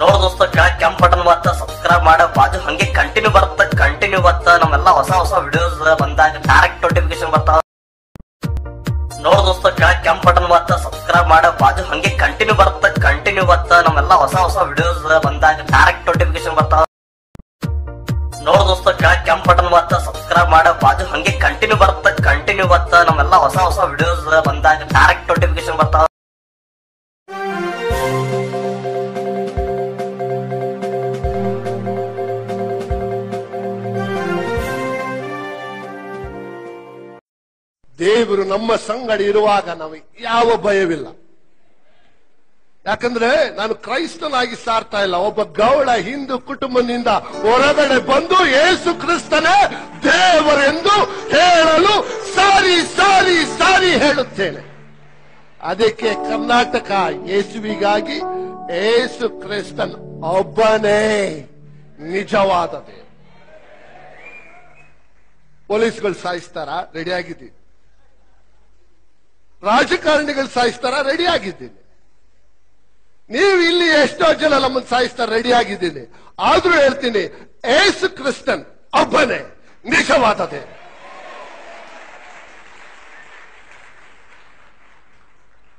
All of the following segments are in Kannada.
ನೋಡ್ ದೋಸ್ತ, ಕೆಳಗ್ ಕೆಂಪ್ ಬಟನ್ ಬರ್ತ ಸಬ್ಸ್ಕ್ರೈಬ್ ಮಾಡ. ಬಾಜು ಹಂಗೆ ಕಂಟಿನ್ಯೂ ಬರುತ್ತ ಕಂಟಿನ್ಯೂ ಬರ್ತ ನಮ್ಮೆಲ್ಲ ಹೊಸ ಹೊಸ ವಿಡಿಯೋಸ್ ಬಂದಾಗ ಡೈರೆಕ್ಟ್ ನೋಟಿಫಿಕೇಶನ್ ಬರ್ತಾವ. ನೋಡ್ ದೋಸ್ತ, ಕೆಳಗ್ ಕೆಂಪ್ ಬಟನ್ ಬರ್ತ ಸಬ್ಸ್ಕ್ರೈಬ್ ಮಾಡ. ಬಾಜು ಹಂಗೆ ಕಂಟಿನ್ಯೂ ಬರುತ್ತ ಕಂಟಿನ್ಯೂ ಬರ್ತ ನಮ್ಮೆಲ್ಲ ಹೊಸ ಹೊಸ ವಿಡಿಯೋಸ್ ಬಂದಾಗ ಡೈರೆಕ್ಟ್ ನೋಟಿಫಿಕೇಶನ್ ಬರ್ತಾವ. ನೋಡ್ ದೋಸ್ತ, ಕೆಳಗ್ ಕೆಂಪ್ ಬಟನ್ ಬರ್ತ ಸಬ್ಸ್ಕ್ರೈಬ್ ಮಾಡ. ಬಾಜು ಹಂಗೆ ಕಂಟಿನ್ಯೂ ಬರುತ್ತ ಕಂಟಿನ್ಯೂ ಬತ್ತ ನಮ್ಮೆಲ್ಲ ಹೊಸ ಹೊಸ ವಿಡಿಯೋಸ್ ಬಂದಾಗ ಡೈರೆಕ್ಟ್ ನೋಟಿಫಿಕೇಶನ್ ಬರ್ತಾವ. ದೇವರು ನಮ್ಮ ಸಂಗಡ ಇರುವಾಗ ನಮಗೆ ಯಾವ ಭಯವಿಲ್ಲ. ಯಾಕಂದ್ರೆ ನಾನು ಕ್ರೈಸ್ತನಾಗಿ ಸಾರ್ತಾ ಇಲ್ಲ. ಒಬ್ಬ ಗೌಡ ಹಿಂದೂ ಕುಟುಂಬದಿಂದ ಹೊರಗಡೆ ಬಂದು ಏಸು ಕ್ರಿಸ್ತನೇ ದೇವರೆಂದು ಹೇಳಲು ಸಾರಿ ಸಾರಿ ಸಾರಿ ಹೇಳುತ್ತೇನೆ. ಅದಕ್ಕೆ ಕರ್ನಾಟಕ ಯೇಸುವಿಗಾಗಿ ಏಸು ಕ್ರಿಸ್ತನ್ ಒಬ್ಬನೇ ನಿಜವಾದ ದೇವ ಪೊಲೀಸ್ಗಳು ಸಾಯಿಸ್ತಾರ? ರೆಡಿ ಆಗಿದ್ದೀನಿ ರಾಜಕಾರಣಿಗಳು ಸಾಯಿಸ್ತಾರ ರೆಡಿ ಆಗಿದ್ದೀನಿ. ನೀವು ಇಲ್ಲಿ ಎಷ್ಟೋ ಜನ ನಮ್ಮನ್ನು ಸಾಯಿಸ್ತಾರ ರೆಡಿ ಆಗಿದ್ದೀನಿ. ಆದ್ರೂ ಹೇಳ್ತೀನಿ, ಏಸು ಕ್ರಿಸ್ತನ್ ಒಬ್ಬನೇ ನಿಜವಾದದೆ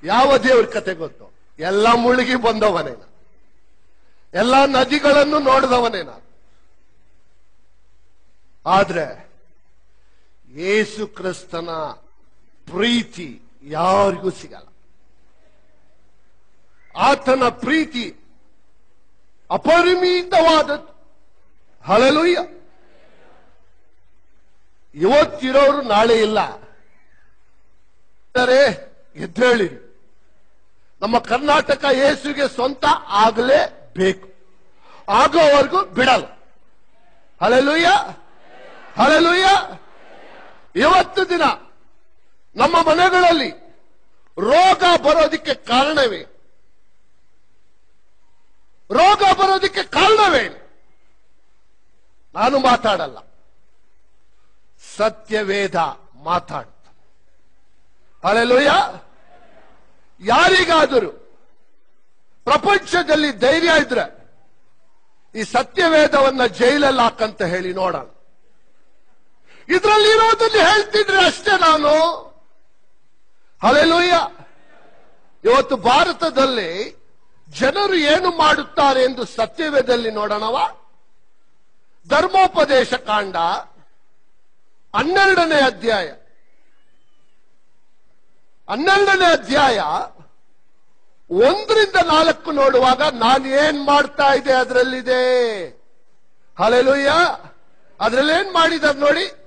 ಯಾವ ದೇವ್ರ ಕತೆ ಗೊತ್ತು? ಎಲ್ಲ ಮುಳುಗಿ ಬಂದವನೇನ ಎಲ್ಲ ನದಿಗಳನ್ನು ನೋಡಿದವನೇನ ಆದ್ರೆ ಯೇಸು ಕ್ರಿಸ್ತನ ಪ್ರೀತಿ ಯಾರಿಗೂ ಸಿಗಲ್ಲ. ಆತನ ಪ್ರೀತಿ ಅಪರಿಮಿತವಾದದ್ದು. ಹಳಲುಯ್ಯ ಇವತ್ತಿರೋರು ನಾಳೆ ಇಲ್ಲ. ಅಂದರೆ ಎದ್ದೇಳಿ ನಮ್ಮ ಕರ್ನಾಟಕ ಯೇಸುಗೆ ಸ್ವಂತ ಆಗಲೇಬೇಕು ಆಗೋವರೆಗೂ ಬಿಡಲ್ಲ. ಹಳಲುಯ್ಯ ಹಳಲುಯ್ಯ ಇವತ್ತು ದಿನ ನಮ್ಮ ಮನೆಗಳಲ್ಲಿ ರೋಗ ಬರೋದಿಕ್ಕೆ ಕಾರಣವೇ? ರೋಗ ಬರೋದಿಕ್ಕೆ ಕಾರಣವೇ? ನಾನು ಮಾತಾಡಲ್ಲ. ಸತ್ಯವೇದ ಮಾತಾಡ್ತ ಅಳೆಲುಯ್ಯ ಯಾರಿಗಾದರೂ ಪ್ರಪಂಚದಲ್ಲಿ ಧೈರ್ಯ ಇದ್ರೆ ಈ ಸತ್ಯವೇದವನ್ನ ಜೈಲಲ್ಲಿ ಹಾಕಂತ ಹೇಳಿ ನೋಡೋಣ. ಇದರಲ್ಲಿ ಇರೋದನ್ನು ಹೇಳ್ತಿದ್ರೆ ಅಷ್ಟೇ ನಾನು. ಹಲೆಲುಯ್ಯ ಇವತ್ತು ಭಾರತದಲ್ಲಿ ಜನರು ಏನು ಮಾಡುತ್ತಾರೆ ಎಂದು ಸತ್ಯವೇದಲ್ಲಿ ನೋಡೋಣವ? ಧರ್ಮೋಪದೇಶ ಕಾಂಡ ಹನ್ನೆರಡನೇ ಅಧ್ಯಾಯ. ಹನ್ನೆರಡನೇ ಅಧ್ಯಾಯ ಒಂದರಿಂದ ನಾಲ್ಕು ನೋಡುವಾಗ ನಾನು ಏನ್ ಮಾಡ್ತಾ ಇದೆ ಅದರಲ್ಲಿದೆ. ಹಲೆಲುಯ್ಯ ಅದ್ರಲ್ಲಿ ಏನ್ ಮಾಡಿದಾರೆ ನೋಡಿ?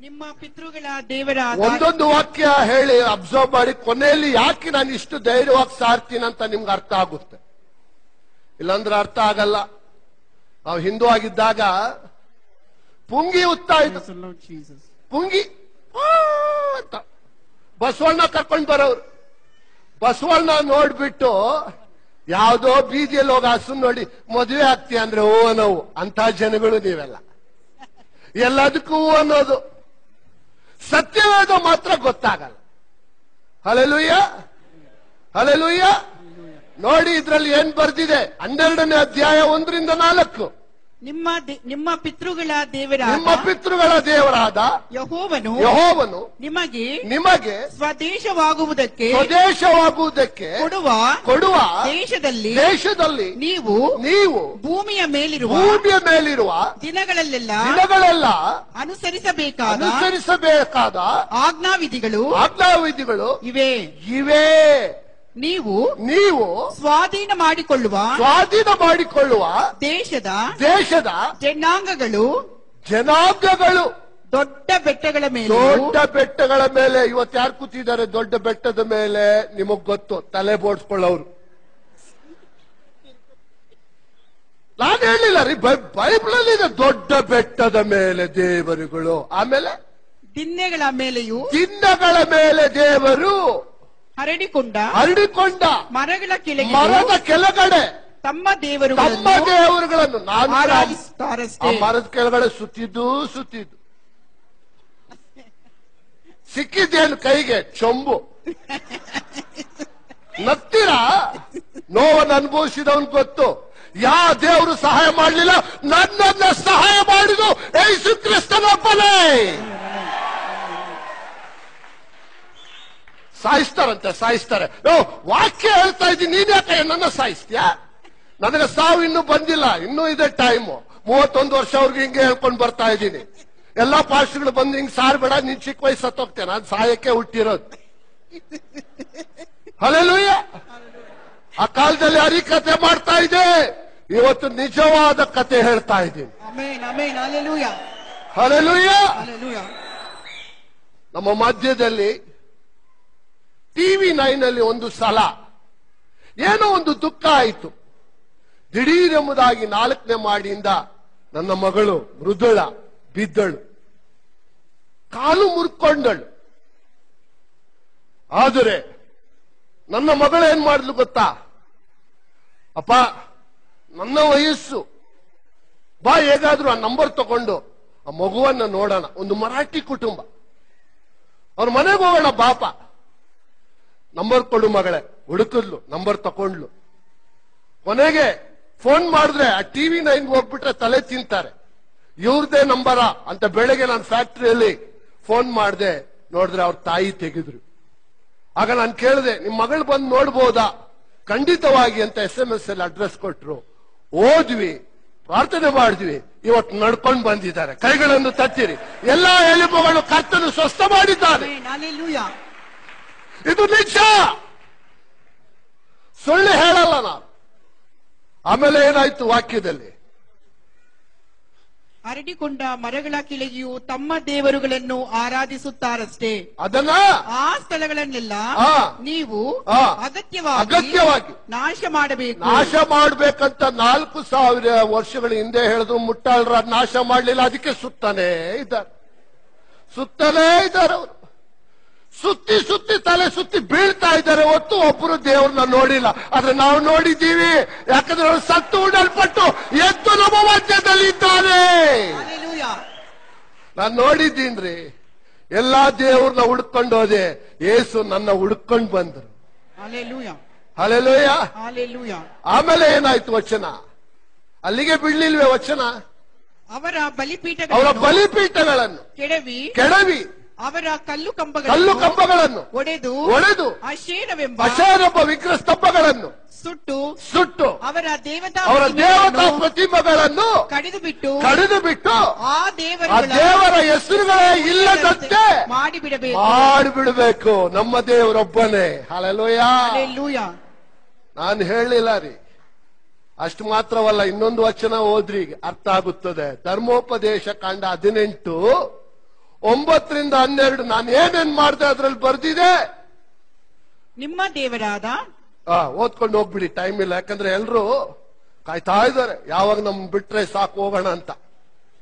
ನಿಮ್ಮ ಪಿತೃಗಳ ದೇವರ ಒಂದೊಂದು ವಾಕ್ಯ ಹೇಳಿ ಅಬ್ಸರ್ವ್ ಮಾಡಿ ಕೊನೆಯಲ್ಲಿ ಯಾಕೆ ನಾನು ಇಷ್ಟು ಧೈರ್ಯವಾಗಿ ಸಾರ್ತೀನಿ ಅಂತ ನಿಮ್ಗೆ ಅರ್ಥ ಆಗುತ್ತೆ? ಇಲ್ಲಾಂದ್ರೆ ಅರ್ಥ ಆಗಲ್ಲ. ನಾವು ಹಿಂದೂ ಆಗಿದ್ದಾಗ ಪುಂಗಿ ಉತ್ತಾಯ ಪುಂಗಿ ಆ ಅಂತ. ಬಸವಣ್ಣ ಕರ್ಕೊಂಡು ಬರೋರು. ಬಸವಣ್ಣ ನೋಡ್ಬಿಟ್ಟು ಯಾವುದೋ ಬೀದಿಯಲ್ಲಿ ಹೋಗಿ ಹಸು ನೋಡಿ ಮದುವೆ ಆಗ್ತೀಯ ಅಂದ್ರೆ ಓ ನೋವು ಅಂತ ಜನಗಳು ನೀವೆಲ್ಲ. ಎಲ್ಲದಕ್ಕೂ ಅನ್ನೋದು. ಸತ್ಯವೇದ ಮಾತ್ರ ಗೊತ್ತಾಗಲ್ಲ. ಹಲಲುಯ್ಯ ಹಲಲುಯ್ಯ ನೋಡಿ ಇದ್ರಲ್ಲಿ ಏನ್ ಬರ್ದಿದೆ? ಹನ್ನೆರಡನೇ ಅಧ್ಯಾಯ ಒಂದರಿಂದ ನಾಲ್ಕು. ನಿಮ್ಮ ನಿಮ್ಮ ಪಿತೃಗಳ ದೇವರ ನಿಮ್ಮ ಪಿತೃಗಳ ದೇವರಾದ ಯಹೋವನು ಯಹೋವನು ನಿಮಗೆ ನಿಮಗೆ ಸ್ವದೇಶವಾಗುವುದಕ್ಕೆ ಸ್ವದೇಶವಾಗುವುದಕ್ಕೆ ಕೊಡುವ ಕೊಡುವ ದೇಶದಲ್ಲಿ ದೇಶದಲ್ಲಿ ನೀವು ನೀವು ಭೂಮಿಯ ಮೇಲಿರುವ ಭೂಮಿಯ ಮೇಲಿರುವ ದಿನಗಳಲ್ಲೆಲ್ಲ ದಿನಗಳೆಲ್ಲ ಅನುಸರಿಸಬೇಕಾದ ಅನುಸರಿಸಬೇಕಾದ ಆಜ್ಞಾವಿಧಿಗಳು ಆಜ್ಞಾವಿಧಿಗಳು ಇವೆ. ಇವೆ. ನೀವು ನೀವು ಸ್ವಾಧೀನ ಮಾಡಿಕೊಳ್ಳುವ ಸ್ವಾಧೀನ ಮಾಡಿಕೊಳ್ಳುವ ದೇಶದ ದೇಶದ ಜನಾಂಗಗಳು ಜನಾಂಗಗಳು ದೊಡ್ಡ ಬೆಟ್ಟಗಳ ಮೇಲೆ ದೊಡ್ಡ ಬೆಟ್ಟಗಳ ಮೇಲೆ. ಇವತ್ತು ಯಾರು ಕೂತಿದ್ದಾರೆ ದೊಡ್ಡ ಬೆಟ್ಟದ ಮೇಲೆ? ನಿಮಗ್ ಗೊತ್ತು ತಲೆ ಬೋಡ್ಸ್ಕೊಳ್ಳೋರು ನಾನು ಹೇಳಿಲ್ಲ ರೀ ಬೈಬಲ್ ಅಲ್ಲಿ ಇದೆ ದೊಡ್ಡ ಬೆಟ್ಟದ ಮೇಲೆ ದೇವರುಗಳು. ಆಮೇಲೆ? ದಿನ್ನೆಗಳ ಮೇಲೆಯೂ ಚಿನ್ನಗಳ ಮೇಲೆ ದೇವರು ಹರಡಿಕೊಂಡ ಹರಡಿಕೊಂಡ ಮರಗಳ ಕೆಳಗೆ ಮರದ ಕೆಳಗಡೆ ತಮ್ಮ ದೇವರು ತಮ್ಮ ದೇವರುಗಳನ್ನು ನಾನು ಆರಾಧಿಸುತ್ತಾರಷ್ಟೇ ಮರದ ಕೆಳಗಡೆ ಸುತ್ತಿದ್ದು ಸುತ್ತಿದ್ದು. ಸಿಕ್ಕಿದ್ದೇನು ಕೈಗೆ? ಚೊಂಬು. ನತ್ತಿರ ನೋವನ್ನು ಅನುಭವಿಸಿದವನ್ ಗೊತ್ತು. ಯಾ ದೇವರು ಸಹಾಯ ಮಾಡಲಿಲ್ಲ ನನ್ನನ್ನ ಸಹಾಯ ಮಾಡಿದು ಯೇಸು ಕ್ರಿಸ್ತನೊಬ್ಬನೇ. ಸಾಯಿಸ್ತಾರಂತೆ ಸಾಯಿಸ್ತಾರೆ. ಓ ವಾಕ್ಯ ಹೇಳ್ತಾ ಇದ್ದೀನಿ ನೀನ್ ಯಾಕೆ ನನ್ನ ಸಾಯಿಸ್ತೀಯಾ? ನನಗೆ ಸಾವು ಇನ್ನೂ ಬಂದಿಲ್ಲ ಇನ್ನೂ ಇದೆ ಟೈಮು ಮೂವತ್ತೊಂದು ವರ್ಷ ಅವ್ರಿಗೆ ಹಿಂಗೆ ಹೇಳ್ಕೊಂಡು ಬರ್ತಾ ಇದ್ದೀನಿ. ಎಲ್ಲಾ ಪಾಸ್ಟ್ಗಳು ಬಂದು ಹಿಂಗ್ ಸಾರ್ಬೇಡ ನೀನ್ ಚಿಕ್ಕ ವಯಸ್ಸು ಸತ್ತೋಗ್ತೇನೆ ನಾನು ಸಾಯಕ್ಕೆ ಹುಟ್ಟಿರೋದು. ಹಲಲುಯ್ಯ ಆ ಕಾಲದಲ್ಲಿ ಹರಿಕತೆ ಮಾಡ್ತಾ ಇದೆ. ಇವತ್ತು ನಿಜವಾದ ಕತೆ ಹೇಳ್ತಾ ಇದ್ದೀನಿ. ಹಲಲುಯ್ಯ ನಮ್ಮ ಮಧ್ಯದಲ್ಲಿ ಟಿವಿ ನೈನ್ ಅಲ್ಲಿ ಒಂದು ಸಲ. ಏನೋ ಒಂದು ದುಃಖ ಆಯಿತು. ದಿಢೀರೆಂಬುದಾಗಿ ನಾಲ್ಕನೇ ಮಾಡಿಯಿಂದ ನನ್ನ ಮಗಳು ಮೃದುಳ ಬಿದ್ದಳು. ಕಾಲು ಮುರ್ಕೊಂಡಳು. ಆದರೆ ನನ್ನ ಮಗಳು ಏನ್ ಮಾಡಲು ಗೊತ್ತಾ? ಅಪ್ಪ, ನನ್ನ ವಯಸ್ಸು. ಬಾ, ಹೇಗಾದ್ರೂ ಆ ನಂಬರ್ ತಗೊಂಡು ಆ ಮಗುವನ್ನ ನೋಡೋಣ. ಒಂದು ಮರಾಠಿ ಕುಟುಂಬ. ಅವ್ರ ಮನೆಗೆ ಹೋಗೋಣ, ಬಾಪ. ನಂಬರ್ ಕೊಡು ಮಗಳೇ. ಹುಡುಕಿದ್ಲು, ನಂಬರ್ ತಕೊಂಡ್ಲು. ಕೊನೆಗೆ ಫೋನ್ ಮಾಡಿದ್ರೆ ಆ ಟಿವಿ ನೈನ್ ಹೋಗ್ಬಿಟ್ರೆ ತಲೆ ತಿಂತಾರೆ. ಇವ್ರದೇ ನಂಬರ ಅಂತ ಬೆಳಗ್ಗೆ ನಾನು ಫ್ಯಾಕ್ಟ್ರಿಯಲ್ಲಿ ಫೋನ್ ಮಾಡಿದೆ, ನೋಡಿದ್ರೆ ಅವ್ರ ತಾಯಿ ತೆಗೆದ್ರು. ಆಗ ನಾನು ಕೇಳಿದೆ, ನಿಮ್ ಮಗಳು ಬಂದು ನೋಡ್ಬೋದಾ? ಖಂಡಿತವಾಗಿ ಅಂತ ಎಸ್ ಎಂ ಎಸ್ ಅಲ್ಲಿ ಅಡ್ರೆಸ್ ಕೊಟ್ರು. ಓದ್ವಿ, ಪ್ರಾರ್ಥನೆ ಮಾಡಿದ್ವಿ. ಇವತ್ತು ನಡ್ಕೊಂಡು ಬಂದಿದ್ದಾರೆ. ಕೈಗಳನ್ನು ತತ್ತಿರಿ ಎಲ್ಲಾ ಎಲುಬುಗಳು ಕರ್ತನು ಸ್ವಸ್ಥ ಮಾಡಿದ್ದಾರೆ ಇದು ನಿಜ. ಸುಳ್ಳು ಹೇಳಲ್ಲ ನಾನು. ಆಮೇಲೆ ಏನಾಯ್ತು ವಾಕ್ಯದಲ್ಲಿ? ಅರಡಿಕೊಂಡ ಮರಗಳ ಕೆಳಗೆಯೂ ತಮ್ಮ ದೇವರುಗಳನ್ನು ಆರಾಧಿಸುತ್ತಾರಷ್ಟೇ. ಅದನ್ನ? ಆ ಸ್ಥಳಗಳನ್ನೆಲ್ಲ. ನೀವು. ಅಗತ್ಯವಾಗಿ ಅಗತ್ಯವಾಗಿ. ನಾಶ ಮಾಡಬೇಕು. ನಾಶ ಮಾಡಬೇಕಂತ ನಾಲ್ಕು ಸಾವಿರ ವರ್ಷಗಳ ಹಿಂದೆ ಹೇಳಿದ್ರು ಮುಟ್ಟಾಳ್ರ ನಾಶ ಮಾಡಲಿಲ್ಲ ಅದಕ್ಕೆ ಸುತ್ತಾನೇ ಇದ್ದಾರೆ. ಸುತ್ತಲೇ ಇದ್ದಾರೆ ಅವರು. ಸುತ್ತಿ ಸುತ್ತಿ ತಲೆ ಸುತ್ತಿ ಬೀಳ್ತಾ ಇದ್ದಾರೆ ಹೊತ್ತು ಒಬ್ಬರು ದೇವ್ರನ್ನ ನೋಡಿಲ್ಲ. ಆದ್ರೆ ನಾವು ನೋಡಿದ್ದೀವಿ. ಯಾಕಂದ್ರೆ ಅವರು ಸತ್ತು ಉಡಲ್ಪಟ್ಟು ಎದ್ದು ನಮ್ಮ ಮಧ್ಯದಲ್ಲಿ ಇದ್ದಾರೆ. ನಾನು ನೋಡಿದ್ದೀನ್ರಿ. ಎಲ್ಲಾ ದೇವ್ರನ್ನ ಹುಡ್ಕೊಂಡು ಹೋದೆ. ಏಸು ನನ್ನ ಹುಡ್ಕೊಂಡು ಬಂದ್ರು. ಅಲೆಲೂಯ ಆಮೇಲೆ ಏನಾಯ್ತು ವಚನ? ಅಲ್ಲಿಗೆ ಬಿಡ್ಲಿಲ್ವೇ ವಚನ? ಅವರ ಅವರ ಬಲಿಪೀಠಗಳನ್ನು ಬಲಿಪೀಠಗಳನ್ನು ಕೆಡವಿ. ಕೆಡವಿ. ಅವರ ಕಲ್ಲು ಕಲ್ಲು ಕಂಬಗಳನ್ನು ಒಡೆದು ಒಡೆದು ಅಶೇರವೆಂಬ ಅಶೇರೊಬ್ಬ ವಿಗ್ರಹ ಸ್ತಂಭಗಳನ್ನು ಸುಟ್ಟು ಸುಟ್ಟು ಅವರ ದೇವತಾ ಅವರ ದೇವತಾ ಪ್ರತಿಮೆಗಳನ್ನು ಕಡಿದು ಬಿಟ್ಟು ಕಡಿದು ಬಿಟ್ಟು ಆ ಆ ದೇವರುಗಳ ದೇವರ ಹೆಸರುಗಳೇ ಇಲ್ಲದಂತೆ ಮಾಡಿಬಿಡಬೇಕು. ಮಾಡಿಬಿಡಬೇಕು. ನಮ್ಮ ದೇವರೊಬ್ಬನೇ. ಹಾಲೆಲೋಯ ನಾನು ಹೇಳಲಿಲ್ಲ ರೀ. ಅಷ್ಟು ಮಾತ್ರವಲ್ಲ ಇನ್ನೊಂದು ವಚನ ಓದ್ರಿ ಅರ್ಥ ಆಗುತ್ತದೆ. ಧರ್ಮೋಪದೇಶ ಕಾಂಡ ಹದಿನೆಂಟು ಒಂಬತ್ತರಿಂದ ಹನ್ನೆರಡು ನಾನು ಏನೇನ್ ಮಾಡಿದೆ ಅದ್ರಲ್ಲಿ ಬರ್ದಿದೆ? ನಿಮ್ಮ ದೇವರಾದ ಆ, ಓದ್ಕೊಂಡು ಹೋಗ್ಬಿಡಿ ಟೈಮ್ ಇಲ್ಲ. ಯಾಕಂದ್ರೆ ಎಲ್ರು ಕಾಯ್ತಾ ಇದ್ದಾರೆ. ಯಾವಾಗ ನಮ್ ಬಿಟ್ರೆ ಸಾಕು ಹೋಗೋಣ ಅಂತ.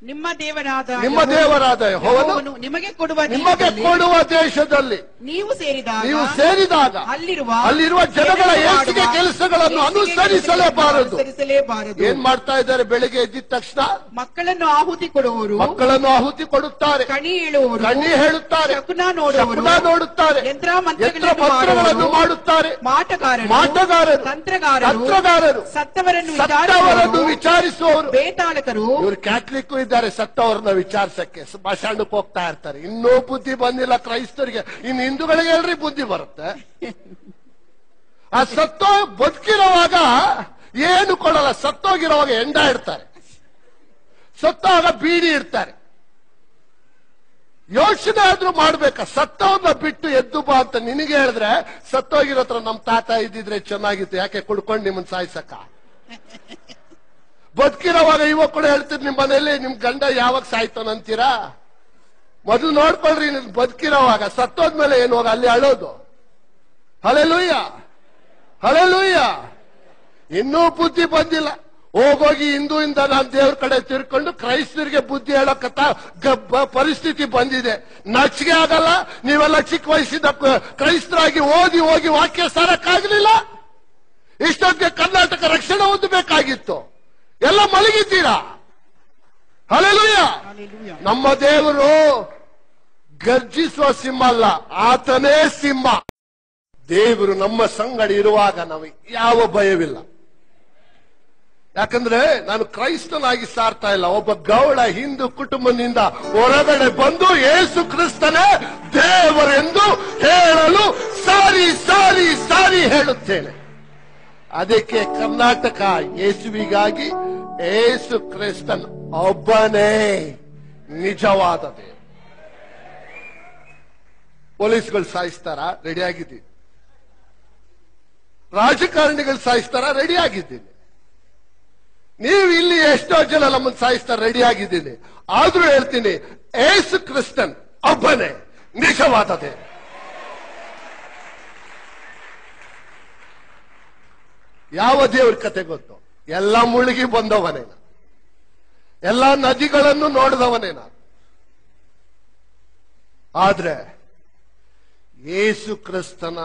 ನಿಮ್ಮ ದೇವರಾದ ನಿಮ್ಮ ದೇವರಾದ ಯೆಹೋವನು ನಿಮಗೆ ಕೊಡುವ ನಿಮಗೆ ಕೊಡುವ ದೇಶದಲ್ಲಿ ನೀವು ಸೇರಿದಾಗ ನೀವು ಸೇರಿದಾಗ ಅಲ್ಲಿರುವ ಅಲ್ಲಿರುವ ಜನಗಳ ಏಸಿಗೆ ಕೆಲಸಗಳನ್ನು ಅನುಸರಿಸಲೇಬಾರದು. ಅನುಸರಿಸಲೇಬಾರದು. ಏನ್ ಮಾಡ್ತಾ ಇದ್ದಾರೆ? ಬೆಳಿಗ್ಗೆ ಎದ್ದಿದ ತಕ್ಷಣ ಮಕ್ಕಳನ್ನು ಆಹುತಿ ಕೊಡುವವರು ಮಕ್ಕಳನ್ನು ಆಹುತಿ ಕೊಡುತ್ತಾರೆ. ಕಣಿ ಹೇಳುವವರು ಕಣಿ ಹೇಳುತ್ತಾರೆ. ಶಕುನ ನೋಡುವರು ನೋಡುತ್ತಾರೆ. ಯಂತ್ರ ಮಂತ್ರಗಳನ್ನು ಮಾಡುತ್ತಾರೆ. ಮಾಟಗಾರರು ಮಾಟಗಾರರು ತಂತ್ರಗಾರರು ತಂತ್ರಗಾರರು ಸತ್ತವರನ್ನು ಸತ್ತವರನ್ನು ವಿಚಾರಿಸುವವರು, ವಿಚಾರಿಸುವವರು ಬೇತಾಳಕರು ಇವರು ಕ್ಯಾಥಲಿಕ್ ಇದ್ದಾರೆ ಸತ್ತವ್ರನ್ನ ವಿಚಾರಿಸಕ್ಕೆ. ಸ್ಮಶಾನಕ್ಕೆ ಹೋಗ್ತಾ ಇರ್ತಾರೆ. ಇನ್ನೂ ಬುದ್ಧಿ ಬಂದಿಲ್ಲ ಕ್ರೈಸ್ತರಿಗೆ. ಇನ್ನು ಹಿಂದೂಗಳಿಗೆ ಹೇಳ್ರಿ ಬುದ್ಧಿ ಬರುತ್ತೆ. ಆ ಸತ್ತೋ ಬದುಕಿರುವಾಗ ಏನು ಕೊಡಲ್ಲ. ಸತ್ತೋಗಿರೋವಾಗ ಎಂಡ ಇಡ್ತಾರೆ. ಸತ್ತೋವಾಗ ಬೀಡಿ ಇಡ್ತಾರೆ. ಯೋಚನೆ ಆದ್ರೂ ಮಾಡ್ಬೇಕ? ಸತ್ತವನ್ನ ಬಿಟ್ಟು ಎದ್ದು ಬಾ ಅಂತ ನಿನಗೆ ಹೇಳಿದ್ರೆ ಸತ್ತೋಗಿರೋ ಹತ್ರ ನಮ್ ತಾತ ಇದ್ದಿದ್ರೆ ಚೆನ್ನಾಗಿತ್ತು. ಯಾಕೆ ಕುಡ್ಕೊಂಡು ನಿಮ್ಮನ್ನ ಸಾಯ್ಸಕ್ಕ? ಬದುಕಿರೋವಾಗ ಇವಾಗ ಕೂಡ ಹೇಳ್ತೀರಿ ನಿಮ್ ಮನೇಲಿ ನಿಮ್ ಗಂಡ ಯಾವಾಗ ಸಾಯ್ತಾನಂತೀರಾ ಮೊದಲು ನೋಡ್ಕೊಳ್ರಿ, ನೀನ್ ಬದುಕಿರೋವಾಗ, ಸತ್ತೋದ್ಮೇಲೆ ಏನು ಹೋಗ, ಅಲ್ಲಿ ಅಳೋದು. ಹಳೆಲುಯ್ಯ ಹಳೆಲುಯ್ಯ ಇನ್ನೂ ಬುದ್ಧಿ ಬಂದಿಲ್ಲ. ಹೋಗೋಗಿ ಹಿಂದೂಯಿಂದ ನಾನು ದೇವ್ರ ಕಡೆ ತಿರ್ಕೊಂಡು ಕ್ರೈಸ್ತರಿಗೆ ಬುದ್ಧಿ ಹೇಳೋಕತ್ತ ಗಬ್ಬ ಪರಿಸ್ಥಿತಿ ಬಂದಿದೆ. ನಚ್ಗೆ ಆಗಲ್ಲ, ನೀವೆಲ್ಲ ಚಿಕ್ಕ ವಯಸ್ಸಿದ ಕ್ರೈಸ್ತರಾಗಿ ಓದಿ ಹೋಗಿ ವಾಕ್ಯ ಸಾರಕ್ಕಾಗಲಿಲ್ಲ. ಇಷ್ಟೊತ್ತಿಗೆ ಕರ್ನಾಟಕ ರಕ್ಷಣೆ ಹೊಂದಬೇಕಾಗಿತ್ತು ಎಲ್ಲ ಮಲಗಿದ್ದೀರಾ? Hallelujah Hallelujah. ನಮ್ಮ ದೇವರು ಗರ್ಜಿಸುವ ಸಿಂಹ ಅಲ್ಲ ಆತನೇ ಸಿಂಹ. ದೇವರು ನಮ್ಮ ಸಂಗಡ ಇರುವಾಗ ನಮಗೆ ಯಾವ ಭಯವಿಲ್ಲ. ಯಾಕಂದ್ರೆ ನಾನು ಕ್ರೈಸ್ತನಾಗಿ ಸಾರ್ತಾ ಇಲ್ಲ ಒಬ್ಬ ಗೌಡ ಹಿಂದೂ ಕುಟುಂಬದಿಂದ ಹೊರಗಡೆ ಬಂದು ಏಸು ಕ್ರಿಸ್ತನೇ ದೇವರೆಂದು ಹೇಳಲು ಸಾರಿ ಸಾರಿ ಸಾರಿ ಹೇಳುತ್ತೇನೆ. ಅದಕ್ಕೆ ಕರ್ನಾಟಕ ಯೇಸುವಿಗಾಗಿ ಏಸು ಕ್ರಿಸ್ತನ್ ಒಬ್ಬನೇ ನಿಜವಾದ ದೇವರು. ಪೊಲೀಸ್ಗಳು ಸಾಯಿಸ್ತಾರ? ರೆಡಿ ಆಗಿದ್ದೀನಿ ರಾಜಕಾರಣಿಗಳು ಸಾಯಿಸ್ತಾರ? ರೆಡಿ ಆಗಿದ್ದೀನಿ ನೀವು ಇಲ್ಲಿ ಎಷ್ಟೋ ಜನ ನಮ್ಮನ್ನು ಸಾಯಿಸ್ತಾರ? ರೆಡಿ ಆಗಿದ್ದೀನಿ ಆದ್ರೂ ಹೇಳ್ತೀನಿ, ಏಸು ಕ್ರಿಸ್ತನ್ ಒಬ್ಬನೇ ನಿಜವಾದ ದೇವರು. ಯಾವ ದೇವ್ರ ಕತೆ ಗೊತ್ತು? ಎಲ್ಲ ಮುಳುಗಿ ಬಂದವನೇನ ಎಲ್ಲ ನದಿಗಳನ್ನು ನೋಡಿದವನೇನ ಆದ್ರೆ ಯೇಸು ಕ್ರಿಸ್ತನ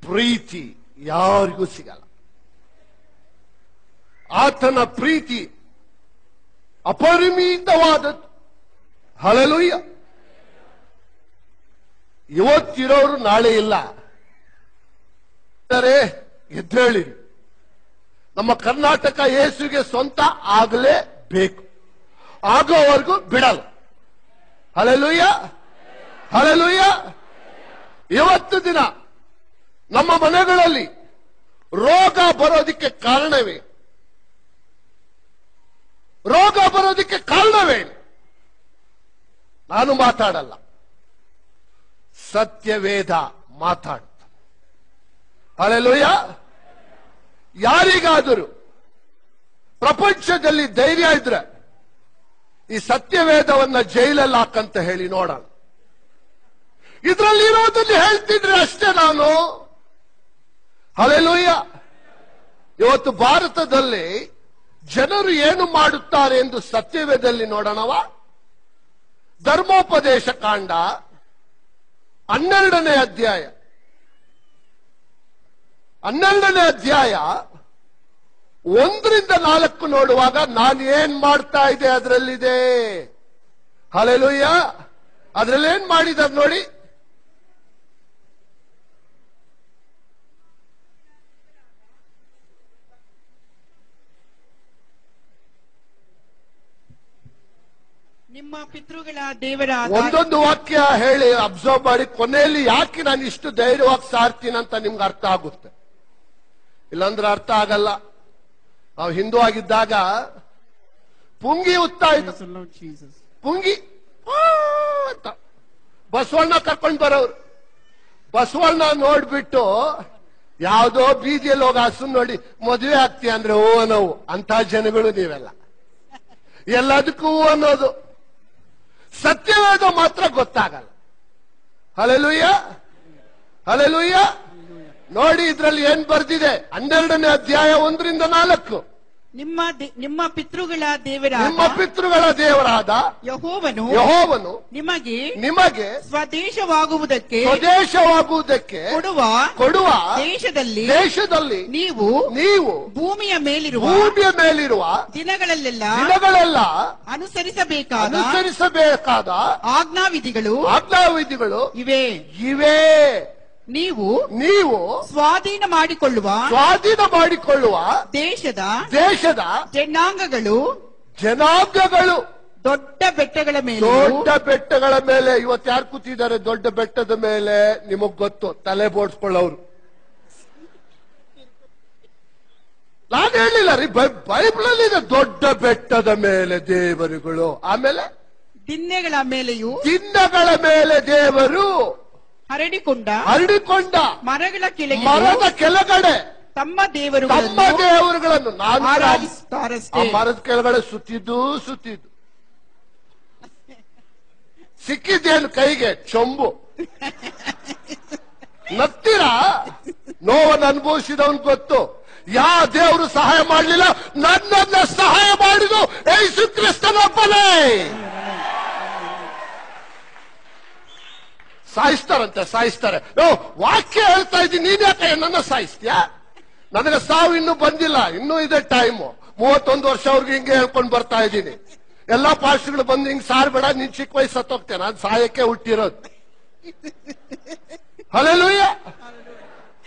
ಪ್ರೀತಿ ಯಾರಿಗೂ ಸಿಗಲ್ಲ. ಆತನ ಪ್ರೀತಿ ಅಪರಿಮಿತವಾದದ್ದು. ಹಳಲುಯ್ಯ ಇವತ್ತಿರೋರು ನಾಳೆ ಇಲ್ಲ. ಎದ್ದೇಳಿರಿ. ನಮ್ಮ ಕರ್ನಾಟಕ ಯೇಸುಗೆ ಸ್ವಂತ ಆಗಲೇಬೇಕು ಆಗೋವರೆಗೂ ಬಿಡಲ್ಲ. ಹಳೆಲುಯ್ಯ ಹಳೆಲುಯ್ಯ ಇವತ್ತು ದಿನ ನಮ್ಮ ಮನೆಗಳಲ್ಲಿ ರೋಗ ಬರೋದಕ್ಕೆ ಕಾರಣವೇ? ರೋಗ ಬರೋದಕ್ಕೆ ಕಾರಣವೇ? ನಾನು ಮಾತಾಡಲ್ಲ. ಸತ್ಯವೇದ ಮಾತಾಡ್ತ ಹಲಲುಯ್ಯ ಯಾರಿಗಾದರೂ ಪ್ರಪಂಚದಲ್ಲಿ ಧೈರ್ಯ ಇದ್ರೆ ಈ ಸತ್ಯವೇದವನ್ನ ಜೈಲಲ್ಲಿ ಹಾಕಂತ ಹೇಳಿ ನೋಡೋಣ. ಇರೋದನ್ನು ಹೇಳ್ತಿದ್ರೆ ಅಷ್ಟೇ ನಾನು. ಹಲೆಲೂಯ್ಯ ಇವತ್ತು ಭಾರತದಲ್ಲಿ ಜನರು ಏನು ಮಾಡುತ್ತಾರೆ ಎಂದು ಸತ್ಯವೇದಲ್ಲಿ ನೋಡೋಣವ? ಧರ್ಮೋಪದೇಶ ಕಾಂಡ ಹನ್ನೆರಡನೇ ಅಧ್ಯಾಯ. ಹನ್ನೆರಡನೇ ಅಧ್ಯಾಯ ಒಂದರಿಂದ ನಾಲ್ಕು ನೋಡುವಾಗ ನಾನು ಏನ್ ಮಾಡ್ತಾ ಇದ್ದೆ ಅದರಲ್ಲಿದೆ. ಹಲೆಲುಯ್ಯ ಅದ್ರಲ್ಲಿ ಏನ್ ಮಾಡಿದ್ದಾರೆ ನೋಡಿ. ನಿಮ್ಮ ಪಿತೃಗಳ ದೇವರ ಒಂದೊಂದು ವಾಕ್ಯ ಹೇಳಿ ಅಬ್ಸರ್ವ್ ಮಾಡಿ. ಕೊನೆಯಲ್ಲಿ ಯಾಕೆ ನಾನು ಇಷ್ಟು ಧೈರ್ಯವಾಗಿ ಸಾರ್ತೀನಿ ಅಂತ ನಿಮ್ಗೆ ಅರ್ಥ ಆಗುತ್ತೆ. ಇಲ್ಲಾಂದ್ರೆ ಅರ್ಥ ಆಗಲ್ಲ. ನಾವು ಹಿಂದೂ ಆಗಿದ್ದಾಗ ಪುಂಗಿ ಉತ್ತಾ ಇತ್ತು Praise the Lord Jesus. ಪುಂಗಿ. ಅಂತ. ಬಸವಣ್ಣ ಕರ್ಕೊಂಡು ಬರೋರು. ಬಸವಣ್ಣ ನೋಡ್ಬಿಟ್ಟು ಯಾವುದೋ ಬೀದಿಯಲ್ಲಿ ಹೋಗಿ ಹಸು ನೋಡಿ ಮದುವೆ ಆಗ್ತೀಯ ಅಂದ್ರೆ ಓ ನೋವು ಅಂತ ಜನಗಳು ನೀವೆಲ್ಲ. ಎಲ್ಲದಕ್ಕೂ ಅನ್ನೋದು. ಸತ್ಯವಾದ ಮಾತ್ರ ಗೊತ್ತಾಗಲ್ಲ. ಹಲೆಲುಯ್ಯ ಹಲೆಲುಯ್ಯ ನೋಡಿ ಇದ್ರಲ್ಲಿ ಏನ್ ಬರ್ದಿದೆ? ಹನ್ನೆರಡನೇ ಅಧ್ಯಾಯ ಒಂದರಿಂದ ನಾಲ್ಕು. ನಿಮ್ಮ ನಿಮ್ಮ ಪಿತೃಗಳ ನಿಮ್ಮ ದೇವರಾದ ಪಿತೃಗಳ ದೇವರಾದ ಯಹೋವನು ಯಹೋವನು ನಿಮಗೆ ನಿಮಗೆ ಸ್ವದೇಶವಾಗುವುದಕ್ಕೆ ಸ್ವದೇಶವಾಗುವುದಕ್ಕೆ ಕೊಡುವ ಕೊಡುವ ದೇಶದಲ್ಲಿ ದೇಶದಲ್ಲಿ ನೀವು ನೀವು ಭೂಮಿಯ ಮೇಲಿರುವ ಭೂಮಿಯ ಮೇಲಿರುವ ದಿನಗಳಲ್ಲೆಲ್ಲ ದಿನಗಳೆಲ್ಲ ಅನುಸರಿಸಬೇಕಾದ ಅನುಸರಿಸಬೇಕಾದ ಆಜ್ಞಾವಿಧಿಗಳು ಆಜ್ಞಾವಿಧಿಗಳು ಇವೆ. ಇವೆ. ನೀವು ನೀವು ಸ್ವಾಧೀನ ಮಾಡಿಕೊಳ್ಳುವ ಸ್ವಾಧೀನ ಮಾಡಿಕೊಳ್ಳುವ ದೇಶದ ದೇಶದ ಜನಾಂಗಗಳು ಜನಾಂಗಗಳು ದೊಡ್ಡ ಬೆಟ್ಟಗಳ ಮೇಲೆ ದೊಡ್ಡ ಬೆಟ್ಟಗಳ ಮೇಲೆ. ಇವತ್ತು ಯಾರು ಕೂತಿದ್ದಾರೆ ದೊಡ್ಡ ಬೆಟ್ಟದ ಮೇಲೆ? ನಿಮಗ್ ಗೊತ್ತು ತಲೆ ಬೋಡ್ಸ್ಕೊಳ್ಳೋರು ನಾನು ಹೇಳಿಲ್ಲ ರೀ ಬೈಬಲ್ ಅಲ್ಲಿ ಇದೆ ದೊಡ್ಡ ಬೆಟ್ಟದ ಮೇಲೆ ದೇವರುಗಳು. ಆಮೇಲೆ? ದಿನ್ನೆಗಳ ಮೇಲೆಯೂ ದಿನ್ನೆಗಳ ಮೇಲೆ ದೇವರು ಹರಡಿಕೊಂಡ ಹರಡಿಕೊಂಡ ಮರಗಳ ಕೆಳಗೆ ಮರದ ಕೆಳಗಡೆ ತಮ್ಮ ದೇವರು ತಮ್ಮ ದೇವರುಗಳನ್ನು ನಾನು ಆ ಮರದ ಕೆಳಗಡೆ ಸುತ್ತಿದ್ದು ಸುತ್ತಿದ್ದು. ಸಿಕ್ಕಿದ್ದೇನು ಕೈಗೆ? ಚೊಂಬು. ನತ್ತಿರ ನೋವನ್ನು ಅನುಭವಿಸಿದವನ್ ಗೊತ್ತು. ಯಾ ದೇವರು ಸಹಾಯ ಮಾಡಲಿಲ್ಲ ನನ್ನನ್ನ ಸಹಾಯ ಮಾಡಿದು ಯೇಸು ಕ್ರಿಸ್ತನೊಬ್ಬನೇ. ಸಾಯಿಸ್ತಾರಂತೆ ಸಾಯಿಸ್ತಾರೆ. ಓ ವಾಕ್ಯ ಹೇಳ್ತಾ ಇದ್ದೀನಿ ನೀನ್ ಯಾಕೆ ನನ್ನ ಸಾಯಿಸ್ತೀಯ? ನನಗೆ ಸಾವು ಇನ್ನೂ ಬಂದಿಲ್ಲ ಇನ್ನೂ ಇದೆ ಟೈಮು ಮೂವತ್ತೊಂದು ವರ್ಷ ಅವ್ರಿಗೆ ಹಿಂಗೆ ಹೇಳ್ಕೊಂಡು ಬರ್ತಾ ಇದ್ದೀನಿ. ಎಲ್ಲಾ ಪಾಸ್ಟ್ಗಳು ಬಂದು ಹಿಂಗ್ ಸಾರ್ಬೇಡ ನೀನ್ ಚಿಕ್ಕ ವಯಸ್ಸು ಸತ್ತೋಗ್ತೇನೆ ನಾನು ಸಾಯಕ್ಕೆ ಹುಟ್ಟಿರೋದು. ಹಲಲುಯ್ಯ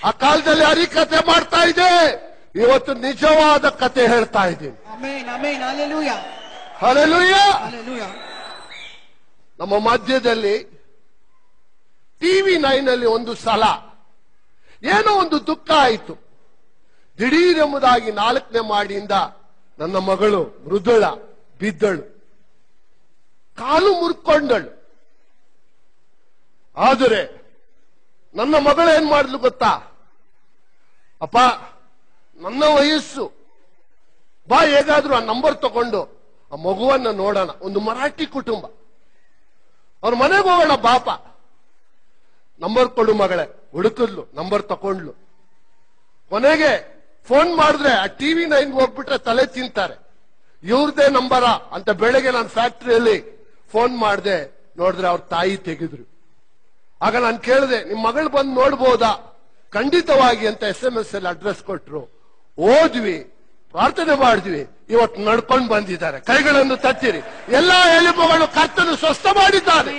ಆ ಕಾಲದಲ್ಲಿ ಹರಿಕತೆ ಮಾಡ್ತಾ ಇದೆ ಇವತ್ತು ನಿಜವಾದ ಕತೆ ಹೇಳ್ತಾ ಇದ್ದೀನಿ. ಹಲಲುಯ್ಯ ನಮ್ಮ ಮಧ್ಯದಲ್ಲಿ ಟಿವಿ ನೈನ್ ಅಲ್ಲಿ ಒಂದು ಸಲ. ಏನೋ ಒಂದು ದುಃಖ ಆಯಿತು. ದಿಢೀರೆಂಬುದಾಗಿ ನಾಲ್ಕನೇ ಮಾಡಿಯಿಂದ ನನ್ನ ಮಗಳು ಮೃದುಳ ಬಿದ್ದಳು. ಕಾಲು ಮುರ್ಕೊಂಡಳು. ಆದರೆ ನನ್ನ ಮಗಳು ಏನ್ ಮಾಡಲು ಗೊತ್ತಾ? ಅಪ್ಪ, ನನ್ನ ವಯಸ್ಸು. ಬಾ, ಹೇಗಾದ್ರೂ ಆ ನಂಬರ್ ತಗೊಂಡು ಆ ಮಗುವನ್ನ ನೋಡೋಣ. ಒಂದು ಮರಾಠಿ ಕುಟುಂಬ. ಅವ್ರ ಮನೆಗೆ ಹೋಗೋಣ, ಬಾಪ. ನಂಬರ್ ಕೊಡು ಮಗಳೇ. ಹುಡುಕಿದ್ಲು, ನಂಬರ್ ತಕೊಂಡ್ಲು. ಕೊನೆಗೆ ಫೋನ್ ಮಾಡಿದ್ರೆ ಆ ಟಿವಿ ನೈನ್ ಹೋಗ್ಬಿಟ್ರೆ ತಲೆ ತಿಂತಾರೆ. ಇವ್ರದೇ ನಂಬರ ಅಂತ ಬೆಳಗ್ಗೆ ನಾನು ಫ್ಯಾಕ್ಟ್ರಿಯಲ್ಲಿ ಫೋನ್ ಮಾಡಿದೆ, ನೋಡಿದ್ರೆ ಅವ್ರ ತಾಯಿ ತೆಗೆದ್ರು. ಆಗ ನಾನು ಕೇಳಿದೆ, ನಿಮ್ ಮಗಳು ಬಂದು ನೋಡ್ಬೋದಾ? ಖಂಡಿತವಾಗಿ ಅಂತ ಎಸ್ ಎಂ ಎಸ್ ಅಲ್ಲಿ ಅಡ್ರೆಸ್ ಕೊಟ್ರು. ಓದ್ವಿ, ಪ್ರಾರ್ಥನೆ ಮಾಡಿದ್ವಿ. ಇವತ್ತು ನಡ್ಕೊಂಡು ಬಂದಿದ್ದಾರೆ. ಕೈಗಳನ್ನು ತಟ್ಟಿರಿ. ಎಲ್ಲಾ ಎಲುಬುಗಳು ಕರ್ತನು ಸ್ವಸ್ಥ ಮಾಡಿದ್ದಾರೆ.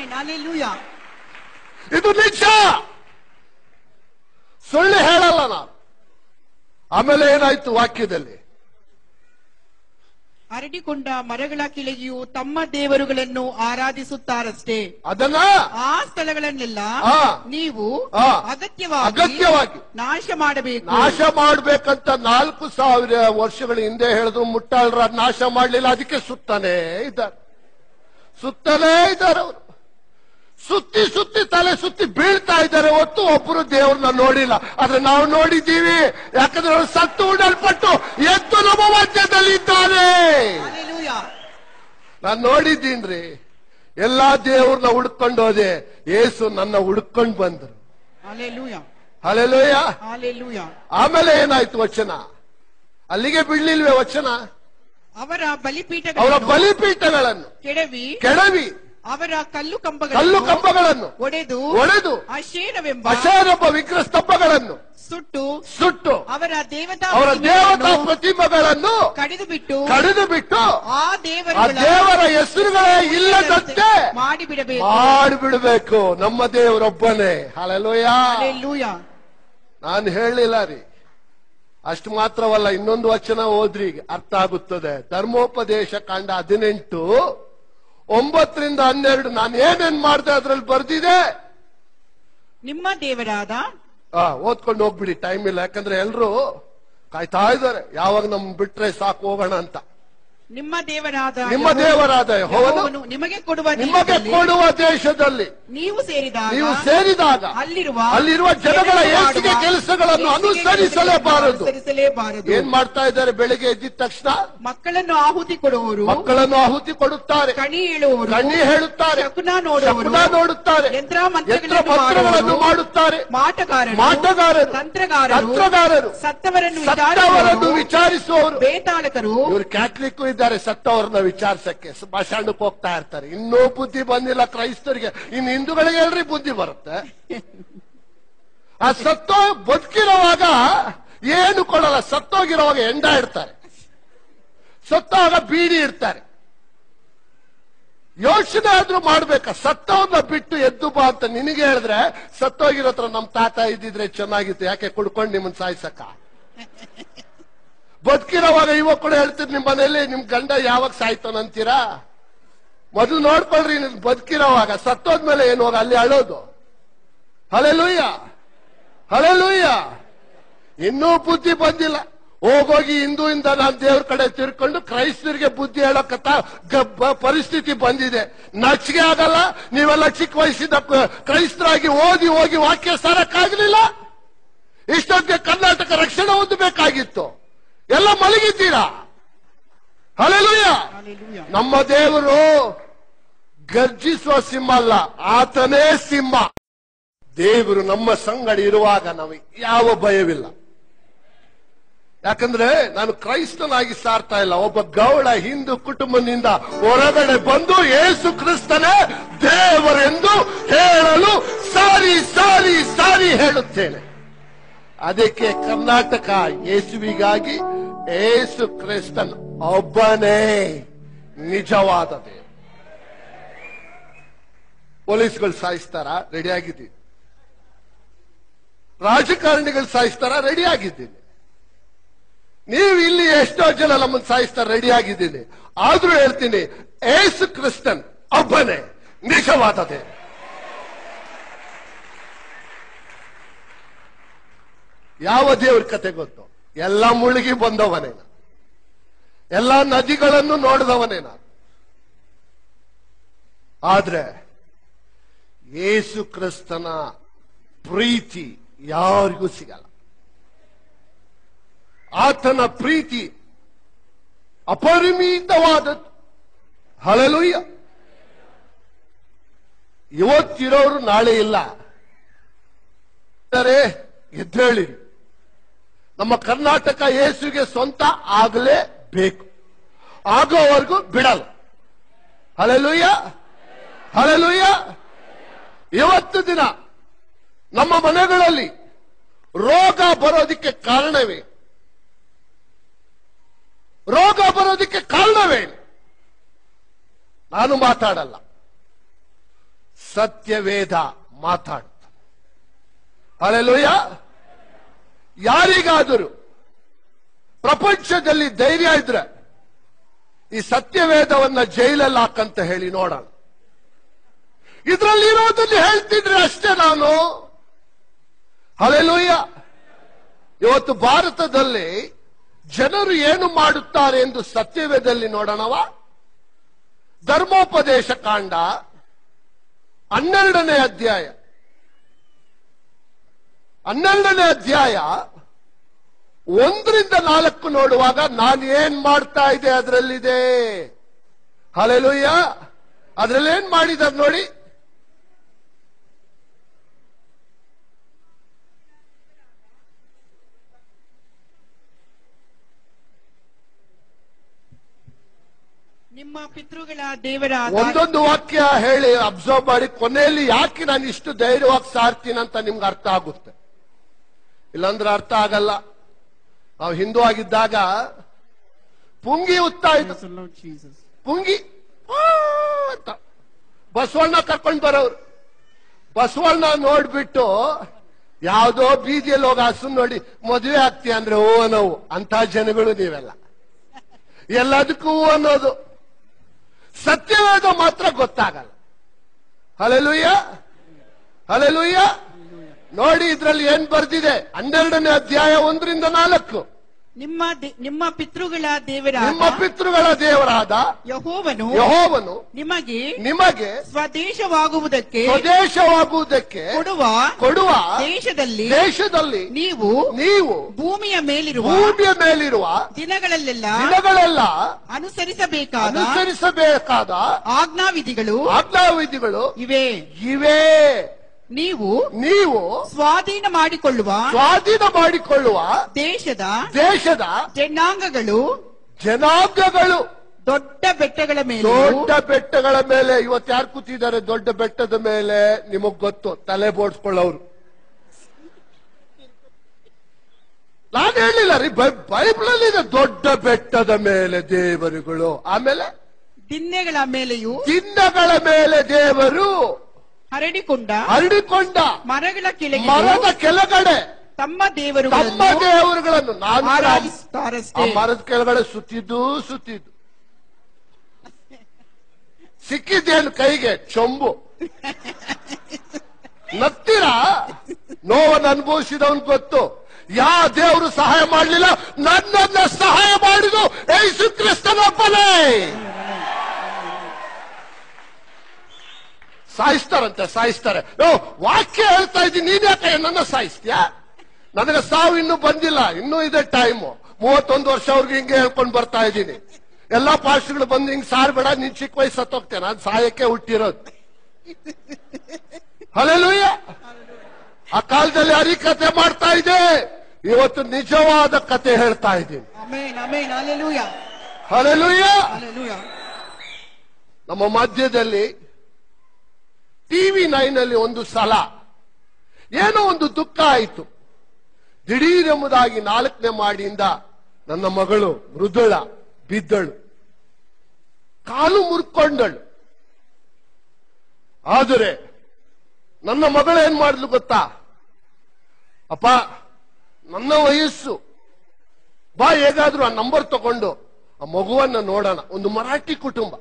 ಇದು ನಿಜ! ಸುಳ್ಳು ಹೇಳಲ್ಲ ನಾನು. ಆಮೇಲೆ ಏನಾಯ್ತು ವಾಕ್ಯದಲ್ಲಿ? ಅರಡಿಕೊಂಡ ಮರಗಳ ಕೆಳಗೆಯೂ ತಮ್ಮ ದೇವರುಗಳನ್ನು ಆರಾಧಿಸುತ್ತಾರಷ್ಟೇ. ಅದನ್ನ? ಆ ಸ್ಥಳಗಳನ್ನೆಲ್ಲ. ನೀವು. ಅಗತ್ಯವಾಗಿ ಅಗತ್ಯವಾಗಿ. ನಾಶ ಮಾಡಬೇಕು. ನಾಶ ಮಾಡಬೇಕಂತ ನಾಲ್ಕು ಸಾವಿರ ವರ್ಷಗಳ ಹಿಂದೆ ಹೇಳಿದ್ರು ಮುಟ್ಟಾಳ್ರ ನಾಶ ಮಾಡಲಿಲ್ಲ ಅದಕ್ಕೆ ಸುತ್ತಾನೇ ಇದ್ದಾರೆ. ಸುತ್ತಲೇ ಇದ್ದಾರೆ ಅವರು. ಸುತ್ತಿ ಸುತ್ತಿ ತಲೆ ಸುತ್ತಿ ಬೀಳ್ತಾ ಇದ್ದಾರೆ ಹೊತ್ತು ಒಬ್ಬರು ದೇವ್ರನ್ನ ನೋಡಿಲ್ಲ. ಆದ್ರೆ ನಾವು ನೋಡಿದ್ದೀವಿ. ಯಾಕಂದ್ರೆ ಅವರು ಸತ್ತು ಉಡಲ್ಪಟ್ಟು ಎದ್ದು ನಮ್ಮ ಮಧ್ಯದಲ್ಲಿ ಇದ್ದಾರೆ. ನಾನ್ ನೋಡಿದ್ದೀನ್ರಿ. ಎಲ್ಲಾ ದೇವ್ರನ್ನ ಹುಡ್ಕೊಂಡು ಹೋದೆ. ಏಸು ನನ್ನ ಹುಡ್ಕೊಂಡು ಬಂದ್ರು. ಅಲೆಲೂಯ ಆಮೇಲೆ ಏನಾಯ್ತು ವಚನ? ಅಲ್ಲಿಗೆ ಬಿಡ್ಲಿಲ್ವೇ ವಚನ? ಅವರ ಅವರ ಬಲಿಪೀಠಗಳನ್ನು ಬಲಿಪೀಠಗಳನ್ನು ಕೆಡವಿ. ಕೆಡವಿ. ಅವರ ಕಲ್ಲು ಕಲ್ಲು ಕಂಬಗಳನ್ನು ಒಡೆದು ಒಡೆದು ಅಶೇರವೆಂಬ ಅಶಾರೊಬ್ಬ ವಿಗ್ರಹ ಸ್ತಂಭಗಳನ್ನು ಸುಟ್ಟು ಸುಟ್ಟು ಅವರ ದೇವತಾ ಅವರ ದೇವತಾ ಪ್ರತಿಮೆಗಳನ್ನು ಕಡಿದು ಬಿಟ್ಟು ಕಡಿದು ಬಿಟ್ಟು ಆ ದೇವರ ದೇವರ ಹೆಸರುಗಳೇ ಇಲ್ಲದಂತೆ ಮಾಡಿಬಿಡಬೇಕು. ಮಾಡಿಬಿಡಬೇಕು. ನಮ್ಮ ದೇವರೊಬ್ಬನೇ. ಹಲಲೋಯ ನಾನು ಹೇಳಿಲ್ಲ ರೀ. ಅಷ್ಟು ಮಾತ್ರವಲ್ಲ ಇನ್ನೊಂದು ವಚನ ಓದ್ರಿ ಅರ್ಥ ಆಗುತ್ತದೆ. ಧರ್ಮೋಪದೇಶ ಕಾಂಡ ಹದಿನೆಂಟು ಒಂಬತ್ತರಿಂದ ಹನ್ನೆರಡು ನಾನು ಏನೇನ್ ಮಾಡ್ದೆ ಅದ್ರಲ್ಲಿ ಬರ್ದಿದೆ? ನಿಮ್ಮ ದೇವರಾದ ಆ, ಓದ್ಕೊಂಡು ಹೋಗ್ಬಿಡಿ ಟೈಮ್ ಇಲ್ಲ. ಯಾಕಂದ್ರೆ ಎಲ್ರು ಕಾಯ್ತಾ ಇದ್ದಾರೆ. ಯಾವಾಗ ನಮ್ ಬಿಟ್ರೆ ಸಾಕು ಹೋಗೋಣ ಅಂತ. ನಿಮ್ಮ ದೇವರಾದ ನಿಮ್ಮ ದೇವರಾದ ಯೆಹೋವನು ನಿಮಗೆ ಕೊಡುವ ನಿಮಗೆ ಕೊಡುವ ದೇಶದಲ್ಲಿ ನೀವು ಸೇರಿದಾಗ ನೀವು ಸೇರಿದಾಗ ಅಲ್ಲಿರುವ ಅಲ್ಲಿರುವ ಜನಗಳ ಏಸಿಗೆ ಕೆಲಸಗಳನ್ನು ಅನುಸರಿಸಲೇಬಾರದು. ಅನುಸರಿಸಲೇಬಾರದು. ಏನ್ ಮಾಡ್ತಾ ಇದ್ದಾರೆ? ಬೆಳಿಗ್ಗೆ ಎದ್ದಿದ ತಕ್ಷಣ ಮಕ್ಕಳನ್ನು ಆಹುತಿ ಕೊಡುವವರು ಮಕ್ಕಳನ್ನು ಆಹುತಿ ಕೊಡುತ್ತಾರೆ. ಕಣಿ ಹೇಳುವವರು ಕಣಿ ಹೇಳುತ್ತಾರೆ. ಶಕುನ ನೋಡುವರು ನೋಡುತ್ತಾರೆ. ಯಂತ್ರ ಮಂತ್ರಗಳನ್ನು ಮಾಡುತ್ತಾರೆ. ಮಾಟಗಾರರು ಮಾಟಗಾರರು ತಂತ್ರಗಾರರು ತಂತ್ರಗಾರರು ಸತ್ತವರನ್ನು ಸತ್ತವರನ್ನು ವಿಚಾರಿಸುವವರು, ವಿಚಾರಿಸುವವರು. ಬೇತಾಳಕರು ಇವರು ಕ್ಯಾಥಲಿಕ್ ಇದ್ದಾರೆ ಸತ್ತವ್ರನ್ನ ವಿಚಾರಿಸಕ್ಕೆ. ಸ್ಮಶಾನಕ್ಕೆ ಹೋಗ್ತಾ ಇರ್ತಾರೆ. ಇನ್ನೂ ಬುದ್ಧಿ ಬಂದಿಲ್ಲ ಕ್ರೈಸ್ತರಿಗೆ. ಇನ್ನು ಹಿಂದೂಗಳಿಗೆ ಹೇಳ್ರಿ ಬುದ್ಧಿ ಬರುತ್ತೆ. ಆ ಸತ್ತೋ ಬದುಕಿರುವಾಗ ಏನು ಕೊಡಲ್ಲ. ಸತ್ತೋಗಿರೋವಾಗ ಎಂಡ ಇಡ್ತಾರೆ. ಸತ್ತೋವಾಗ ಬೀಡಿ ಇಡ್ತಾರೆ. ಯೋಚನೆ ಆದ್ರೂ ಮಾಡ್ಬೇಕ? ಸತ್ತವನ್ನ ಬಿಟ್ಟು ಎದ್ದು ಬಾ ಅಂತ ನಿನಗೆ ಹೇಳಿದ್ರೆ ಸತ್ತೋಗಿರೋ ಹತ್ರ ನಮ್ ತಾತ ಇದ್ದಿದ್ರೆ ಚೆನ್ನಾಗಿತ್ತು. ಯಾಕೆ ಕುಡ್ಕೊಂಡು ನಿಮ್ಮನ್ನ ಸಾಯ್ಸಕ್ಕ? ಬದುಕಿರೋವಾಗ ಯುವಕರು ಹೇಳ್ತೀರಿ ನಿಮ್ ಮನೆಯಲ್ಲಿ, ನಿಮ್ ಗಂಡ ಯಾವಾಗ ಸಾಯ್ತಾನಂತೀರಾ ಮೊದಲು ನೋಡ್ಕೊಳ್ರಿ ಬದುಕಿರೋವಾಗ, ಸತ್ತೋದ್ಮೇಲೆ ಏನು ಹೋಗ, ಅಲ್ಲಿ ಅಳೋದು. ಹಳೆ ಲೂಯ್ಯಾ ಇನ್ನೂ ಬುದ್ಧಿ ಬಂದಿಲ್ಲ. ಹೋಗೋಗಿ ಹಿಂದೂಯಿಂದ ನಾನು ದೇವ್ರ ಕಡೆ ತಿರ್ಕೊಂಡು ಕ್ರೈಸ್ತರಿಗೆ ಬುದ್ಧಿ ಹೇಳೋಕತ್ತ ಗಬ್ಬ ಪರಿಸ್ಥಿತಿ ಬಂದಿದೆ. ನಚ್ಗೆ ಆಗಲ್ಲ, ನೀವೆಲ್ಲ ಚಿಕ್ಕ ವಯಸ್ಸಿಂದ ಕ್ರೈಸ್ತರಾಗಿ ಓದಿ ಹೋಗಿ ವಾಕ್ಯ ಸಾರಕ್ಕಾಗಲಿಲ್ಲ. ಇಷ್ಟೊತ್ತಿಗೆ ಕರ್ನಾಟಕ ರಕ್ಷಣೆ ಹೊಂದಬೇಕಾಗಿತ್ತು. ಎಲ್ಲ ಮಲಗಿದ್ದೀರಾ? ಹಳೆಲುಯ್ಯ. ನಮ್ಮ ದೇವರು ಗರ್ಜಿಸುವ ಸಿಂಹ ಅಲ್ಲ ಆತನೇ ಸಿಂಹ. ದೇವರು ನಮ್ಮ ಸಂಗಡ ಇರುವಾಗ ನಮಗೆ ಯಾವ ಭಯವಿಲ್ಲ. ಯಾಕಂದ್ರೆ ನಾನು ಕ್ರೈಸ್ತನಾಗಿ ಸಾರ್ತಾ ಇಲ್ಲ ಒಬ್ಬ ಗೌಡ ಹಿಂದೂ ಕುಟುಂಬದಿಂದ ಹೊರಗಡೆ ಬಂದು ಏಸು ಕ್ರಿಸ್ತನೇ ದೇವರೆಂದು ಹೇಳಲು ಸಾರಿ ಸಾರಿ ಸಾರಿ ಹೇಳುತ್ತೇನೆ. ಅದಕ್ಕೆ ಕರ್ನಾಟಕ ಯೇಸುವಿಗಾಗಿ ಏಸು ಕ್ರಿಸ್ತನ್ ಒಬ್ಬನೇ ನಿಜವಾದ ಪೊಲೀಸ್ಗಳು ಸಾಯಿಸ್ತಾರ? ರೆಡಿ ಆಗಿದ್ದೀನಿ ರಾಜಕಾರಣಿಗಳು ಸಾಯಿಸ್ತಾರ? ರೆಡಿ ಆಗಿದ್ದೀನಿ ನೀವು ಇಲ್ಲಿ ಎಷ್ಟೋ ಜನ ನಮ್ಮನ್ನು ಸಾಯಿಸ್ತಾರ ರೆಡಿ ಆಗಿದ್ದೀನಿ ಆದ್ರೂ ಹೇಳ್ತೀನಿ, ಏಸು ಕ್ರಿಸ್ತನ್ ಒಬ್ಬನೇ ನಿಜವಾದ ಯಾವ ದೇವ್ರ ಕತೆ ಗೊತ್ತು? ಎಲ್ಲ ಮುಳುಗಿ ಬಂದವನೇ ನಾನು. ಎಲ್ಲ ನದಿಗಳನ್ನು ನೋಡಿದವನೇನ ನಾನು. ಆದ್ರೆ ಯೇಸು ಕ್ರಿಸ್ತನ ಪ್ರೀತಿ ಯಾರಿಗೂ ಸಿಗಲ್ಲ. ಆತನ ಪ್ರೀತಿ ಅಪರಿಮಿತವಾದದ್ದು. ಹಳಲುಯ್ಯ ಇವತ್ತಿರೋರು ನಾಳೆ ಇಲ್ಲ. ಎದ್ದೇಳಿ ನಮ್ಮ ಕರ್ನಾಟಕ ಯೇಸುಗೆ ಸ್ವಂತ ಆಗಲೇ ಬೇಕು. ಆಗೋವರೆಗೂ ಬಿಡಲ್ಲ. ಹಲಲುಯ್ಯ ಹಲಲುಯ್ಯ ಇವತ್ತು ದಿನ ನಮ್ಮ ಮನೆಗಳಲ್ಲಿ ರೋಗ ಬರೋದಿಕ್ಕೆ ಕಾರಣವೇ? ರೋಗ ಬರೋದಕ್ಕೆ ಕಾರಣವೇ? ನಾನು ಮಾತಾಡಲ್ಲ. ಸತ್ಯವೇದ ಮಾತಾಡ್ತ ಅಲ್ಲೆಲ್ಲೂಯ್ಯ ಯಾರಿಗಾದರೂ ಪ್ರಪಂಚದಲ್ಲಿ ಧೈರ್ಯ ಇದ್ರೆ ಈ ಸತ್ಯವೇದವನ್ನ ಜೈಲಲ್ಲಿ ಹಾಕಂತ ಹೇಳಿ ನೋಡೋಣ. ಇರೋದನ್ನು ಹೇಳ್ತಿದ್ರೆ ಅಷ್ಟೇ ನಾನು. ಹಲೆಲೂಯ್ಯ ಇವತ್ತು ಭಾರತದಲ್ಲಿ ಜನರು ಏನು ಮಾಡುತ್ತಾರೆ ಎಂದು ಸತ್ಯವೇದಲ್ಲಿ ನೋಡೋಣವ? ಧರ್ಮೋಪದೇಶ ಕಾಂಡ ಹನ್ನೆರಡನೇ ಅಧ್ಯಾಯ. ಹನ್ನೆರಡನೇ ಅಧ್ಯಾಯ ಒಂದರಿಂದ ನಾಲ್ಕು ನೋಡುವಾಗ ನಾನು ಏನ್ ಮಾಡ್ತಾ ಇದೆ ಅದರಲ್ಲಿದೆ. ಹಲೆಲುಯ್ಯ ಅದರಲ್ಲಿ ಏನ್ ಮಾಡಿದಾರೆ ನೋಡಿ. ನಿಮ್ಮ ಪಿತೃಗಳ ದೇವರ ಒಂದೊಂದು ವಾಕ್ಯ ಹೇಳಿ ಅಬ್ಸರ್ವ್ ಮಾಡಿ. ಕೊನೆಯಲ್ಲಿ ಯಾಕೆ ನಾನು ಇಷ್ಟು ಧೈರ್ಯವಾಗಿ ಸಾರ್ತೀನಿ ಅಂತ ನಿಮ್ಗೆ ಅರ್ಥ ಆಗುತ್ತೆ. ಇಲ್ಲಾಂದ್ರೆ ಅರ್ಥ ಆಗಲ್ಲ. ನಾವು ಹಿಂದೂ ಆಗಿದ್ದಾಗ ಪುಂಗಿ ಉತ್ತಾಯಿತು ಇತ್ತು. ಪುಂಗಿ. ಅಂತ. ಬಸವಣ್ಣ ಕರ್ಕೊಂಡು ಬರೋರು. ಬಸವಣ್ಣ ನೋಡ್ಬಿಟ್ಟು ಯಾವುದೋ ಬೀದಿಯಲ್ಲಿ ಹೋಗಿ ಹಸು ನೋಡಿ ಮದುವೆ ಆಗ್ತೀಯ ಅಂದ್ರೆ ಹೂ ನೋವು ಅಂತ ಜನಗಳು ನೀವೆಲ್ಲ. ಎಲ್ಲದಕ್ಕೂ ಅನ್ನೋದು. ಸತ್ಯವಾದ ಮಾತ್ರ ಗೊತ್ತಾಗಲ್ಲ. ಹಲೆಲುಯ್ಯ ಹಲೆಲುಯ್ಯ ನೋಡಿ ಇದ್ರಲ್ಲಿ ಏನ್ ಬರ್ದಿದೆ? ಹನ್ನೆರಡನೇ ಅಧ್ಯಾಯ ಒಂದರಿಂದ ನಾಲ್ಕು. ನಿಮ್ಮ ನಿಮ್ಮ ಪಿತೃಗಳ ದೇವರ ನಿಮ್ಮ ಪಿತೃಗಳ ದೇವರಾದ ಯಹೋವನು ಯಹೋವನು ನಿಮಗೆ ನಿಮಗೆ ಸ್ವದೇಶವಾಗುವುದಕ್ಕೆ ಸ್ವದೇಶವಾಗುವುದಕ್ಕೆ ಕೊಡುವ ಕೊಡುವ ದೇಶದಲ್ಲಿ ದೇಶದಲ್ಲಿ ನೀವು ನೀವು ಭೂಮಿಯ ಮೇಲಿರುವ ಭೂಮಿಯ ಮೇಲಿರುವ ದಿನಗಳಲ್ಲೆಲ್ಲ ದಿನಗಳೆಲ್ಲ ಅನುಸರಿಸಬೇಕಾದ ಅನುಸರಿಸಬೇಕಾದ ಆಜ್ಞಾವಿಧಿಗಳು ಆಜ್ಞಾವಿಧಿಗಳು ಇವೆ. ಇವೆ. ನೀವು ನೀವು ಸ್ವಾಧೀನ ಮಾಡಿಕೊಳ್ಳುವ ಸ್ವಾಧೀನ ಮಾಡಿಕೊಳ್ಳುವ ದೇಶದ ದೇಶದ ಜನಾಂಗಗಳು ಜನಾಂಗಗಳು ದೊಡ್ಡ ಬೆಟ್ಟಗಳ ಮೇಲೆ ದೊಡ್ಡ ಬೆಟ್ಟಗಳ ಮೇಲೆ. ಇವತ್ತು ಯಾರು ಕೂತಿದ್ದಾರೆ ದೊಡ್ಡ ಬೆಟ್ಟದ ಮೇಲೆ? ನಿಮಗ್ ಗೊತ್ತು ತಲೆ ಬೋಡ್ಸ್ಕೊಳ್ಳೋರು ನಾನು ಹೇಳಿಲ್ಲ ರೀ ಬೈಬಲ್ ಅಲ್ಲಿ ದೊಡ್ಡ ಬೆಟ್ಟದ ಮೇಲೆ ದೇವರುಗಳು. ಆಮೇಲೆ? ದಿನ್ನೆಗಳ ಮೇಲೆಯೂ ಚಿನ್ನಗಳ ಮೇಲೆ ದೇವರು ಹರಡಿಕೊಂಡ ಹರಡಿಕೊಂಡ ಮರಗಳ ಕೆಳಗೆ ಮರದ ಕೆಳಗಡೆ ತಮ್ಮ ತಮ್ಮ ದೇವರುಗಳನ್ನು ನಾನು ಆರಾಧಿಸುತ್ತಾರೆ ಮರದ ಕೆಳಗಡೆ ಸುತ್ತಿದ್ದು ಸುತ್ತಿದ್ದು. ಸಿಕ್ಕಿದ್ದೇನು ಕೈಗೆ? ಚೊಂಬು. ನತ್ತಿರ ನೋವನ್ನು ಅನುಭವಿಸಿದವನ್ ಗೊತ್ತು. ಯಾವ ದೇವರು ಸಹಾಯ ಮಾಡಲಿಲ್ಲ ನನ್ನನ್ನ ಸಹಾಯ ಮಾಡಿದು ಯೇಸು ಕ್ರಿಸ್ತನೊಬ್ಬನೇ. ಸಾಯಿಸ್ತಾರಂತೆ ಸಾಯಿಸ್ತಾರೆ. ಓ ವಾಕ್ಯ ಹೇಳ್ತಾ ಇದ್ದೀನಿ ನೀನ್ ಯಾಕೆ ನನ್ನ ಸಾಯಿಸ್ತೀಯಾ? ನನಗೆ ಸಾವು ಇನ್ನೂ ಬಂದಿಲ್ಲ ಇನ್ನೂ ಇದೆ ಟೈಮು ಮೂವತ್ತೊಂದು ವರ್ಷ ಅವ್ರಿಗೆ ಹಿಂಗೆ ಹೇಳ್ಕೊಂಡು ಬರ್ತಾ ಇದ್ದೀನಿ. ಎಲ್ಲಾ ಪಾಸ್ಟ್ಗಳು ಬಂದು ಹಿಂಗ್ ಸಾರ್ಬೇಡ ನೀನ್ ಚಿಕ್ಕ ವಯಸ್ಸು ಸತ್ತೋಗ್ತೇನೆ ನಾನು ಸಾಯಕ್ಕೆ ಹುಟ್ಟಿರೋದು. ಹಲಲುಯ್ಯ ಆ ಕಾಲದಲ್ಲಿ ಅರಿ ಕತೆ ಮಾಡ್ತಾ ಇದೆ. ಇವತ್ತು ನಿಜವಾದ ಕತೆ ಹೇಳ್ತಾ ಇದ್ದೀನಿ. ಹಲಲುಯ್ಯ ನಮ್ಮ ಮಧ್ಯದಲ್ಲಿ ಟಿವಿ ನೈನ್ ಅಲ್ಲಿ ಒಂದು ಸಲ. ಏನೋ ಒಂದು ದುಃಖ ಆಯಿತು. ದಿಢೀರೆಂಬುದಾಗಿ ನಾಲ್ಕನೇ ಮಾಡಿಯಿಂದ ನನ್ನ ಮಗಳು ಮೃದುಳ ಬಿದ್ದಳು. ಕಾಲು ಮುರ್ಕೊಂಡಳು. ಆದರೆ ನನ್ನ ಮಗಳು ಏನ್ ಮಾಡಲು ಗೊತ್ತಾ? ಅಪ್ಪ, ನನ್ನ ವಯಸ್ಸು. ಬಾ, ಹೇಗಾದ್ರೂ ಆ ನಂಬರ್ ತಗೊಂಡು ಆ ಮಗುವನ್ನ ನೋಡೋಣ. ಒಂದು ಮರಾಠಿ ಕುಟುಂಬ.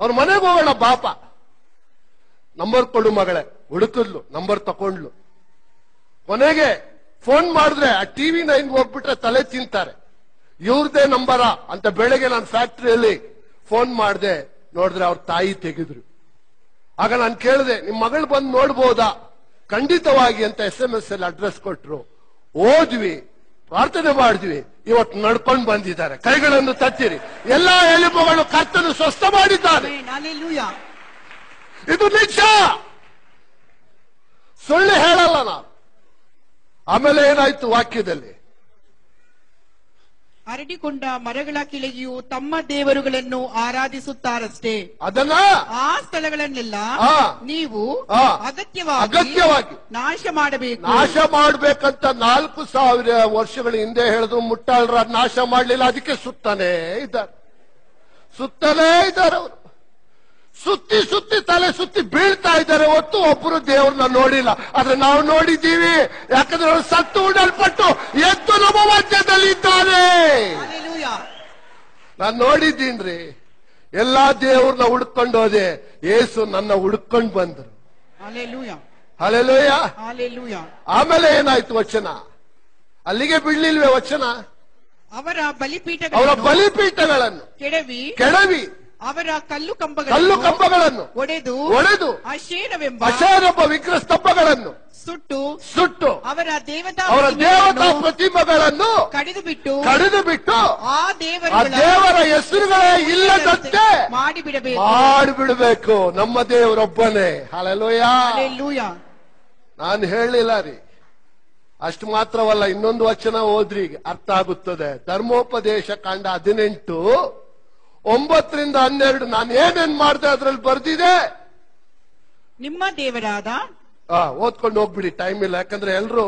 ಅವ್ರ ಮನೆಗೆ ಹೋಗೋಣ ಬಾಪ ನಂಬರ್ ಕೊಡು ಮಗಳೇ. ಹುಡುಕಿದ್ಲು, ನಂಬರ್ ತಕೊಂಡ್ಲು. ಕೊನೆಗೆ ಫೋನ್ ಮಾಡಿದ್ರೆ ಆ ಟಿವಿ ನೈನ್ ಹೋಗ್ಬಿಟ್ರೆ ತಲೆ ತಿಂತಾರೆ. ಇವ್ರದೇ ನಂಬರ ಅಂತ ಬೆಳಗ್ಗೆ ನಾನು ಫ್ಯಾಕ್ಟ್ರಿಯಲ್ಲಿ ಫೋನ್ ಮಾಡಿದೆ, ನೋಡಿದ್ರೆ ಅವ್ರ ತಾಯಿ ತೆಗೆದ್ರು. ಆಗ ನಾನು ಕೇಳಿದೆ, ನಿಮ್ ಮಗಳು ಬಂದು ನೋಡ್ಬೋದಾ? ಖಂಡಿತವಾಗಿ ಅಂತ ಎಸ್ ಎಂ ಎಸ್ ಅಲ್ಲಿ ಅಡ್ರೆಸ್ ಕೊಟ್ರು. ಓದ್ವಿ, ಪ್ರಾರ್ಥನೆ ಮಾಡಿದ್ವಿ. ಇವತ್ತು ನಡ್ಕೊಂಡು ಬಂದಿದ್ದಾರೆ. ಕೈಗಳನ್ನು ತತ್ತಿರಿ ಎಲ್ಲಾ ಎಲುಬುಗಳು ಕರ್ತನು ಸ್ವಸ್ಥ ಮಾಡಿದ್ದಾರೆ. ಇದು ನಿಜ! ಸುಳ್ಳು ಹೇಳಲ್ಲ ನಾನು. ಆಮೇಲೆ ಏನಾಯ್ತು ವಾಕ್ಯದಲ್ಲಿ? ಅರಡಿಕೊಂಡ ಮರಗಳ ಕೆಳಗೆಯೂ ತಮ್ಮ ದೇವರುಗಳನ್ನು ಆರಾಧಿಸುತ್ತಾರಷ್ಟೇ. ಅದನ್ನ? ಆ ಸ್ಥಳಗಳನ್ನೆಲ್ಲ. ನೀವು. ಅಗತ್ಯವಾಗಿ ಅಗತ್ಯವಾಗಿ. ನಾಶ ಮಾಡಬೇಕು. ನಾಶ ಮಾಡಬೇಕಂತ ನಾಲ್ಕು ಸಾವಿರ ವರ್ಷಗಳ ಹಿಂದೆ ಹೇಳಿದ್ರು ಮುಟ್ಟಾಳ್ರ ನಾಶ ಮಾಡಲಿಲ್ಲ ಅದಕ್ಕೆ ಸುತ್ತಾನೇ ಇದ್ದಾರೆ. ಸುತ್ತಲೇ ಇದ್ದಾರೆ ಅವರು. ಸುತ್ತಿ ಸುತ್ತಿ ತಲೆ ಸುತ್ತಿ ಬೀಳ್ತಾ ಇದ್ದಾರೆ ಹೊತ್ತು ಒಬ್ಬರು ದೇವ್ರನ್ನ ನೋಡಿಲ್ಲ. ಆದ್ರೆ ನಾವು ನೋಡಿದ್ದೀವಿ. ಯಾಕಂದ್ರೆ ಅವರು ಸತ್ತು ಉಂಡಲ್ಪಟ್ಟು ಎದ್ದು ನಮ್ಮ ಮಧ್ಯದಲ್ಲಿ ಇದ್ದಾರೆ. ನಾನ್ ನೋಡಿದ್ದೀನ್ರಿ. ಎಲ್ಲಾ ದೇವ್ರನ್ನ ಹುಡ್ಕೊಂಡು ಹೋದೆ. ಏಸು ನನ್ನ ಹುಡ್ಕೊಂಡು ಬಂದ್ರು. ಹಲೆಲೋಯ. ಆಮೇಲೆ ಏನಾಯ್ತು ವಚನ? ಅಲ್ಲಿಗೆ ಬಿಡ್ಲಿಲ್ವೇ ವಚನ? ಅವರ ಅವರ ಬಲಿಪೀಠಗಳನ್ನು ಬಲಿಪೀಠಗಳನ್ನು ಕೆಡವಿ. ಕೆಡವಿ. ಅವರ ಕಲ್ಲು ಕಲ್ಲು ಕಂಬಗಳನ್ನು ಕಂಬಗಳನ್ನು ಒಡೆದು ಒಡೆದು ಅಶೇನವೆಂಬ ಅಶೇನೊಬ್ಬ ವಿಗ್ರಹ ಸ್ತಂಭಗಳನ್ನು ಸುಟ್ಟು ಸುಟ್ಟು ಅವರ ದೇವತಾ ಅವರ ದೇವತಾ ಪ್ರತಿಮೆಗಳನ್ನು ಕಡಿದು ಬಿಟ್ಟು ಕಡಿದು ಬಿಟ್ಟು ಆ ದೇವರ ದೇವರ ಹೆಸರುಗಳೇ ಇಲ್ಲದಂತೆ ಮಾಡಿಬಿಡಬೇಕು. ಮಾಡಿಬಿಡಬೇಕು. ನಮ್ಮ ದೇವರೊಬ್ಬನೇ. ಹಲಲೋಯ. ನಾನು ಹೇಳಿಲ್ಲ ರೀ. ಅಷ್ಟು ಮಾತ್ರವಲ್ಲ ಇನ್ನೊಂದು ವಚನ ಓದ್ರಿ ಅರ್ಥ ಆಗುತ್ತದೆ. ಧರ್ಮೋಪದೇಶ ಕಾಂಡ ಹದಿನೆಂಟು ಒಂಬತ್ತರಿಂದ ಹನ್ನೆರಡು ನಾನು ಏನೇನ್ ಮಾಡ್ದೆ ಅದ್ರಲ್ಲಿ ಬರ್ದಿದೆ? ನಿಮ್ಮ ದೇವರಾದ ಆ ಓದ್ಕೊಂಡು ಹೋಗ್ಬಿಡಿ ಟೈಮ್ ಇಲ್ಲ. ಯಾಕಂದ್ರೆ ಎಲ್ರು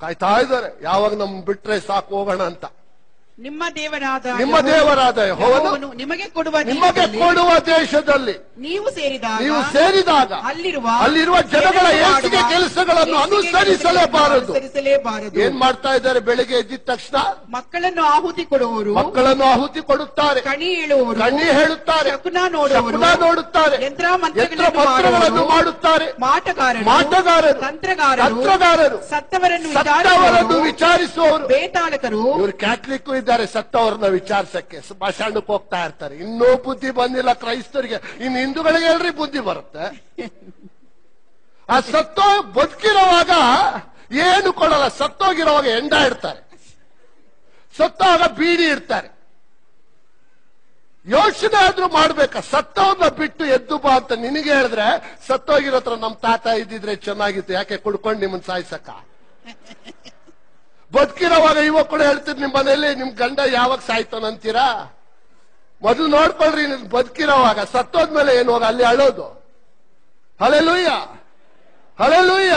ಕಾಯ್ತಾ ಇದ್ದಾರೆ. ಯಾವಾಗ ನಮ್ ಬಿಟ್ರೆ ಸಾಕು ಹೋಗೋಣ ಅಂತ. ನಿಮ್ಮ ದೇವರಾದ ನಿಮ್ಮ ದೇವರಾದ ಯೆಹೋವನು ನಿಮಗೆ ಕೊಡುವ ನಿಮಗೆ ಕೊಡುವ ದೇಶದಲ್ಲಿ ನೀವು ಸೇರಿದಾಗ ನೀವು ಸೇರಿದಾಗ ಅಲ್ಲಿರುವ ಅಲ್ಲಿರುವ ಜನಗಳ ಏಸಿಗೆ ಕೆಲಸಗಳನ್ನು ಅನುಸರಿಸಲೇಬಾರದು. ಅನುಸರಿಸಲೇಬಾರದು. ಏನ್ ಮಾಡ್ತಾ ಇದ್ದಾರೆ? ಬೆಳಿಗ್ಗೆ ಎದ್ದಿದ ತಕ್ಷಣ ಮಕ್ಕಳನ್ನು ಆಹುತಿ ಕೊಡುವವರು ಮಕ್ಕಳನ್ನು ಆಹುತಿ ಕೊಡುತ್ತಾರೆ. ಕಣಿ ಹೇಳುವವರು ಕಣಿ ಹೇಳುತ್ತಾರೆ. ಶಕುನ ನೋಡುವವರು ಶಕುನ ನೋಡುತ್ತಾರೆ. ಯಂತ್ರ ಮಂತ್ರಗಳನ್ನು ಮಾಡುತ್ತಾರೆ. ಮಾಟಗಾರರು ಮಾಟಗಾರರು ತಂತ್ರಗಾರ ತಂತ್ರಗಾರರು ಸತ್ತವರನ್ನು ಸತ್ತವರನ್ನು ವಿಚಾರಿಸುವವರು, ವಿಚಾರಿಸುವವರು. ಬೇತಾಳಕರು ಇವರು ಕ್ಯಾಥಲಿಕ್ ಇದ್ದಾರೆ ಸತ್ತವ್ರನ್ನ ವಿಚಾರಿಸಕ್ಕೆ. ಸ್ಮಶಾನಕ್ಕೆ ಹೋಗ್ತಾ ಇರ್ತಾರೆ. ಇನ್ನೂ ಬುದ್ಧಿ ಬಂದಿಲ್ಲ ಕ್ರೈಸ್ತರಿಗೆ. ಇನ್ನು ಹಿಂದೂಗಳಿಗೆ ಹೇಳ್ರಿ ಬುದ್ಧಿ ಬರುತ್ತೆ. ಆ ಸತ್ತೋ ಬದುಕಿರುವಾಗ ಏನು ಕೊಡಲ್ಲ. ಸತ್ತೋಗಿರುವಾಗ ಎಂಡ ಇಡ್ತಾರೆ. ಸತ್ತೋಗ ಬೀಡಿ ಇಡ್ತಾರೆ. ಯೋಚನೆ ಆದ್ರೂ ಮಾಡ್ಬೇಕಾ? ಸತ್ತವನ್ನ ಬಿಟ್ಟು ಎದ್ದು ಬಾ ಅಂತ ನಿನಗೆ ಹೇಳಿದ್ರೆ ಸತ್ತೋಗಿರೋತ್ರ ನಮ್ ತಾತ ಇದ್ದಿದ್ರೆ ಚೆನ್ನಾಗಿತ್ತು. ಯಾಕೆ ಕುಡ್ಕೊಂಡು ನಿಮ್ಮನ್ನ ಸಾಯ್ಸಕ್ಕ? ಬದುಕಿರೋವಾಗ ಯುವಕರು ಹೇಳ್ತೀರಿ ನಿಮ್ ಮನೆಯಲ್ಲಿ, ನಿಮ್ ಗಂಡ ಯಾವಾಗ ಸಾಯ್ತಾನಂತೀರಾ ಮೊದಲು ನೋಡ್ಕೊಳ್ರಿ ಬದುಕಿರೋವಾಗ, ಸತ್ತೋದ್ಮೇಲೆ ಏನು, ಹೋಗ ಅಲ್ಲಿ ಅಳೋದು. ಹಳೆ ಲೂಯ್ಯ ಹಳೆ ಲೂಯ್ಯ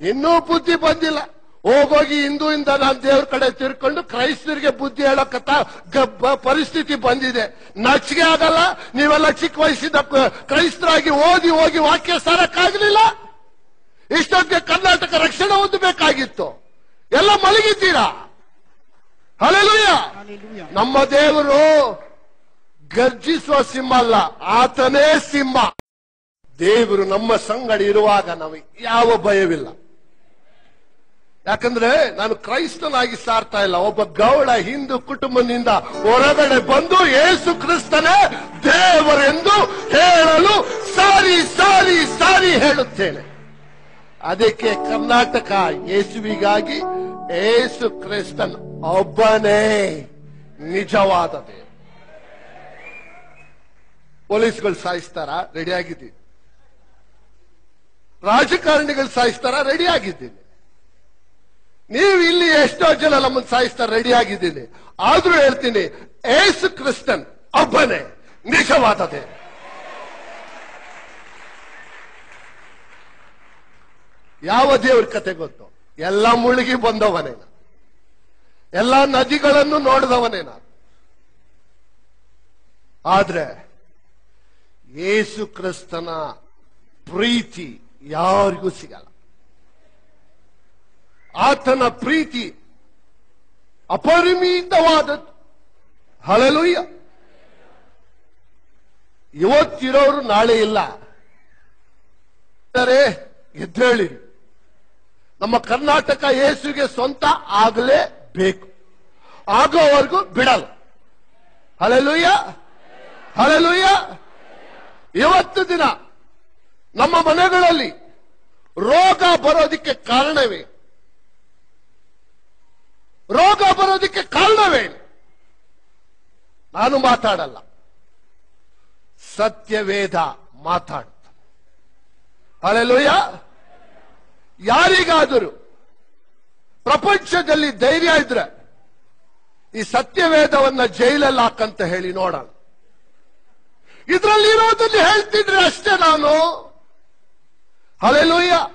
ಇನ್ನೂ ಬುದ್ಧಿ ಬಂದಿಲ್ಲ. ಹೋಗೋಗಿ ಹಿಂದೂಯಿಂದ ನಾನು ದೇವ್ರ ಕಡೆ ತಿರ್ಕೊಂಡು ಕ್ರೈಸ್ತರಿಗೆ ಬುದ್ಧಿ ಹೇಳೋಕತ್ತ ಗಬ್ಬ ಪರಿಸ್ಥಿತಿ ಬಂದಿದೆ. ನಚ್ಗೆ ಆಗಲ್ಲ, ನೀವೆಲ್ಲ ಚಿಕ್ಕ ವಯಸ್ಸಿದ ಕ್ರೈಸ್ತರಾಗಿ ಓದಿ, ಹೋಗಿ ವಾಕ್ಯ ಸಾರಕ್ಕಾಗಲಿಲ್ಲ. ಇಷ್ಟೊತ್ತಿಗೆ ಕರ್ನಾಟಕ ರಕ್ಷಣೆ ಹೊಂದಬೇಕಾಗಿತ್ತು ಎಲ್ಲ ಮಲಗಿದ್ದೀರಾ? ಹಳೆಲುಯ್ಯ Hallelujah. ನಮ್ಮ ದೇವರು ಗರ್ಜಿಸುವ ಸಿಂಹ ಅಲ್ಲ ಆತನೇ ಸಿಂಹ. ದೇವರು ನಮ್ಮ ಸಂಗಡ ಇರುವಾಗ ನಮಗೆ ಯಾವ ಭಯವಿಲ್ಲ. ಯಾಕಂದ್ರೆ ನಾನು ಕ್ರೈಸ್ತನಾಗಿ ಸಾರ್ತಾ ಇಲ್ಲ ಒಬ್ಬ ಗೌಡ ಹಿಂದೂ ಕುಟುಂಬದಿಂದ ಹೊರಗಡೆ ಬಂದು ಏಸು ಕ್ರಿಸ್ತನೇ ದೇವರೆಂದು ಹೇಳಲು ಸಾರಿ ಸಾರಿ ಸಾರಿ ಹೇಳುತ್ತೇನೆ. ಅದಕ್ಕೆ ಕರ್ನಾಟಕ ಯೇಸುವಿಗಾಗಿ ಏಸು ಕ್ರಿಸ್ತನ್ ಒಬ್ಬನೇ ನಿಜವಾದ ಪೊಲೀಸ್ಗಳು ಸಾಯಿಸ್ತಾರ? ರೆಡಿ ಆಗಿದ್ದೀನಿ. ರಾಜಕಾರಣಿಗಳು ಸಾಯಿಸ್ತಾರ? ರೆಡಿ ಆಗಿದ್ದೀನಿ. ನೀವು ಇಲ್ಲಿ ಎಷ್ಟೋ ಜನ ನಮ್ಮನ್ನು ಸಾಯಿಸ್ತಾರ ರೆಡಿ ಆಗಿದ್ದೀನಿ. ಆದ್ರೂ ಹೇಳ್ತೀನಿ, ಏಸು ಕ್ರಿಸ್ತನ್ ಒಬ್ಬನೇ ನಿಜವಾದ ದೇವರು. ಯಾವ ದೇವ್ರ ಕತೆ ಗೊತ್ತು? ಎಲ್ಲ ಮುಳುಗಿ ಬಂದವನೇ ನಾನು. ಎಲ್ಲ ನದಿಗಳನ್ನು ನೋಡಿದವನೇ ನಾನು. ಆದ್ರೆ ಯೇಸು ಕ್ರಿಸ್ತನ ಪ್ರೀತಿ ಯಾರಿಗೂ ಸಿಗಲ್ಲ. ಆತನ ಪ್ರೀತಿ ಅಪರಿಮಿತವಾದದ್ದು. ಹಳಲುಯ್ಯ ಇವತ್ತಿರೋರು ನಾಳೆ ಇಲ್ಲ. ಎದ್ದೇಳಿರಿ. ನಮ್ಮ ಕರ್ನಾಟಕ ಯೇಸುಗೆ ಸ್ವಂತ ಆಗಲೇಬೇಕು ಆಗೋವರೆಗೂ ಬಿಡಲ್ಲ. ಹಲಲುಯ್ಯ ಹಲಲುಯ್ಯ ಇವತ್ತು ದಿನ ನಮ್ಮ ಮನೆಗಳಲ್ಲಿ ರೋಗ ಬರೋದಕ್ಕೆ ಕಾರಣವೇ? ರೋಗ ಬರೋದಕ್ಕೆ ಕಾರಣವೇ ನಾನು ಮಾತಾಡಲ್ಲ. ಸತ್ಯವೇದ ಮಾತಾಡ್ತ ಅಲ್ಲೆಲ್ಲೂಯ್ಯ ಯಾರಿಗಾದರೂ ಪ್ರಪಂಚದಲ್ಲಿ ಧೈರ್ಯ ಇದ್ರೆ ಈ ಸತ್ಯವೇದವನ್ನ ಜೈಲಲ್ಲಿ ಹಾಕಂತ ಹೇಳಿ ನೋಡೋಣ. ಇದ್ರಲ್ಲಿರೋದನ್ನು ಹೇಳ್ತಿದ್ರೆ ಅಷ್ಟೇ ನಾನು. ಅಲ್ಲೆಲ್ಲೂಯ್ಯ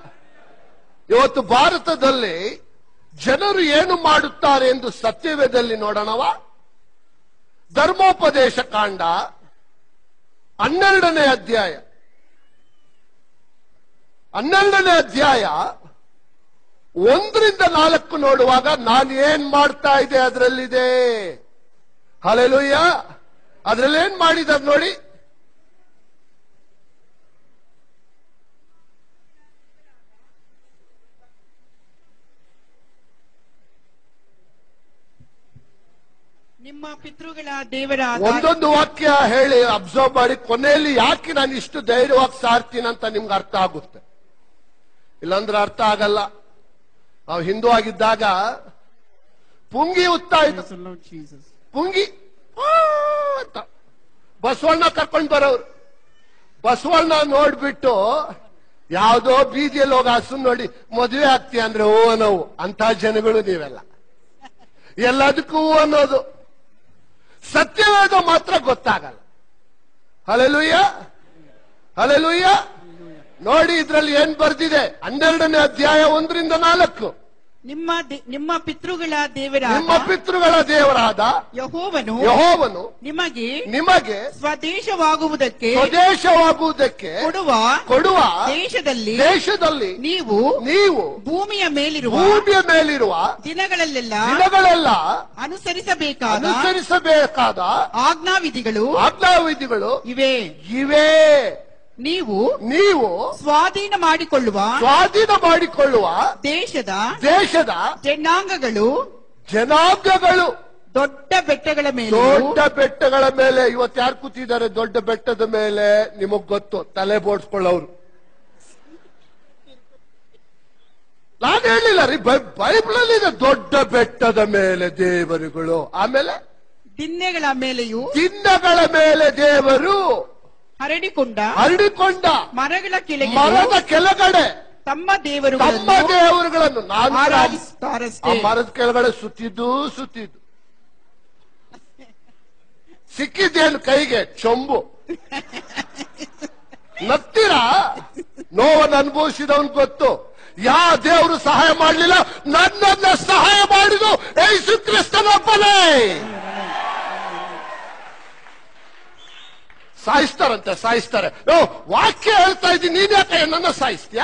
ಇವತ್ತು ಭಾರತದಲ್ಲಿ ಜನರು ಏನು ಮಾಡುತ್ತಾರೆ ಎಂದು ಸತ್ಯವೇದಲ್ಲಿ ನೋಡೋಣವ? ಧರ್ಮೋಪದೇಶ ಕಾಂಡ ಹನ್ನೆರಡನೇ ಅಧ್ಯಾಯ. ಹನ್ನೆರಡನೇ ಅಧ್ಯಾಯ ಒಂದರಿಂದ ನಾಲ್ಕು ನೋಡುವಾಗ ನಾನು ಏನ್ ಮಾಡ್ತಾ ಇದ್ದೆ ಅದರಲ್ಲಿದೆ. ಹಲೆಲುಯ್ಯ ಅದ್ರಲ್ಲಿ ಏನ್ ಮಾಡಿದ ನೋಡಿ? ನಿಮ್ಮ ಪಿತೃಗಳ ದೇವರ ಒಂದೊಂದು ವಾಕ್ಯ ಹೇಳಿ ಅಬ್ಸರ್ವ್ ಮಾಡಿ. ಕೊನೆಯಲ್ಲಿ ಯಾಕೆ ನಾನು ಇಷ್ಟು ಧೈರ್ಯವಾಗಿ ಸಾರ್ತೀನಿ ಅಂತ ನಿಮ್ಗೆ ಅರ್ಥ ಆಗುತ್ತೆ. ಇಲ್ಲಾಂದ್ರೆ ಅರ್ಥ ಆಗಲ್ಲ. ನಾವು ಹಿಂದೂ ಆಗಿದ್ದಾಗ ಪುಂಗಿ ಉತ್ತಾಯಿತು ಪುಂಗಿ ಅಂತ. ಬಸವಣ್ಣ ಕರ್ಕೊಂಡು ಬರೋರು. ಬಸವಣ್ಣ ನೋಡ್ಬಿಟ್ಟು ಯಾವುದೋ ಬೀದಿಯಲ್ಲಿ ಹೋಗಿ ಹಸು ನೋಡಿ ಮದುವೆ ಆಗ್ತೀಯ ಅಂದ್ರೆ ಓ ಅನ್ನೋವು. ಅಂತ ಜನಗಳು ನೀವೆಲ್ಲ. ಎಲ್ಲದಕ್ಕೂ ಅನ್ನೋದು. ಸತ್ಯವಾದ ಮಾತ್ರ ಗೊತ್ತಾಗಲ್ಲ. ಹಲಲುಯ್ಯ ಹಲೆಲುಯ್ಯ ನೋಡಿ ಇದ್ರಲ್ಲಿ ಏನ್ ಬರ್ದಿದೆ? ಹನ್ನೆರಡನೇ ಅಧ್ಯಾಯ ಒಂದರಿಂದ ನಾಲ್ಕು. ನಿಮ್ಮ ನಿಮ್ಮ ಪಿತೃಗಳ ದೇವರ ನಿಮ್ಮ ಪಿತೃಗಳ ದೇವರಾದ ಯಹೋವನು ಯಹೋವನು ನಿಮಗೆ ನಿಮಗೆ ಸ್ವದೇಶವಾಗುವುದಕ್ಕೆ ಸ್ವದೇಶವಾಗುವುದಕ್ಕೆ ಕೊಡುವ ಕೊಡುವ ದೇಶದಲ್ಲಿ ದೇಶದಲ್ಲಿ ನೀವು ನೀವು ಭೂಮಿಯ ಮೇಲಿರುವ ಭೂಮಿಯ ಮೇಲಿರುವ ದಿನಗಳಲ್ಲೆಲ್ಲ ದಿನಗಳೆಲ್ಲ ಅನುಸರಿಸಬೇಕಾದ ಅನುಸರಿಸಬೇಕಾದ ಆಜ್ಞಾವಿಧಿಗಳು ಆಜ್ಞಾವಿಧಿಗಳು ಇವೆ. ಇವೆ. ನೀವು ನೀವು ಸ್ವಾಧೀನ ಮಾಡಿಕೊಳ್ಳುವ ಸ್ವಾಧೀನ ಮಾಡಿಕೊಳ್ಳುವ ದೇಶದ ದೇಶದ ಜನಾಂಗಗಳು ಜನಾಂಗಗಳು ದೊಡ್ಡ ಬೆಟ್ಟಗಳ ಮೇಲೆ ದೊಡ್ಡ ಬೆಟ್ಟಗಳ ಮೇಲೆ. ಇವತ್ತು ಯಾರು ಕೂತಿದ್ದಾರೆ ದೊಡ್ಡ ಬೆಟ್ಟದ ಮೇಲೆ? ನಿಮಗ್ ಗೊತ್ತು ತಲೆ ಬೋಡ್ಸ್ಕೊಳ್ಳೋರು. ನಾನು ಹೇಳಿಲ್ಲ ರೀ ಬೈಬಲ್ ಅಲ್ಲಿ ಇದೆ ದೊಡ್ಡ ಬೆಟ್ಟದ ಮೇಲೆ ದೇವರುಗಳು. ಆಮೇಲೆ? ದಿನ್ನೆಗಳ ಮೇಲೆಯೂ ಚಿನ್ನಗಳ ಮೇಲೆ ದೇವರು ಹರಡಿಕೊಂಡ ಹರಡಿಕೊಂಡ ಮರಗಳ ಕೆಳಗೆ ಮರದ ಕೆಳಗಡೆ ತಮ್ಮ ದೇವರು ತಮ್ಮ ದೇವರುಗಳನ್ನು ನಾನು ಆ ಆರಾಧಿಸುತ್ತಾರಷ್ಟೇ ಮರದ ಕೆಳಗಡೆ ಸುತ್ತಿದ್ದು ಸುತ್ತಿದ್ದು. ಸಿಕ್ಕಿದ್ದೇನು ಕೈಗೆ? ಚೊಂಬು. ನತ್ತಿರ ನೋವನ್ನು ಅನುಭವಿಸಿದವನ್ ಗೊತ್ತು. ಯಾ ದೇವರು ಸಹಾಯ ಮಾಡಲಿಲ್ಲ ನನ್ನನ್ನ ಸಹಾಯ ಮಾಡಿದು ಯೇಸು ಕ್ರಿಸ್ತನೊಬ್ಬನೇ. ಸಾಯಿಸ್ತಾರಂತೆ ಸಾಯಿಸ್ತಾರೆ. ಓ ವಾಕ್ಯ ಹೇಳ್ತಾ ಇದ್ದೀನಿ ನೀನ್ ಯಾಕೆ ನನ್ನ ಸಾಯಿಸ್ತೀಯ?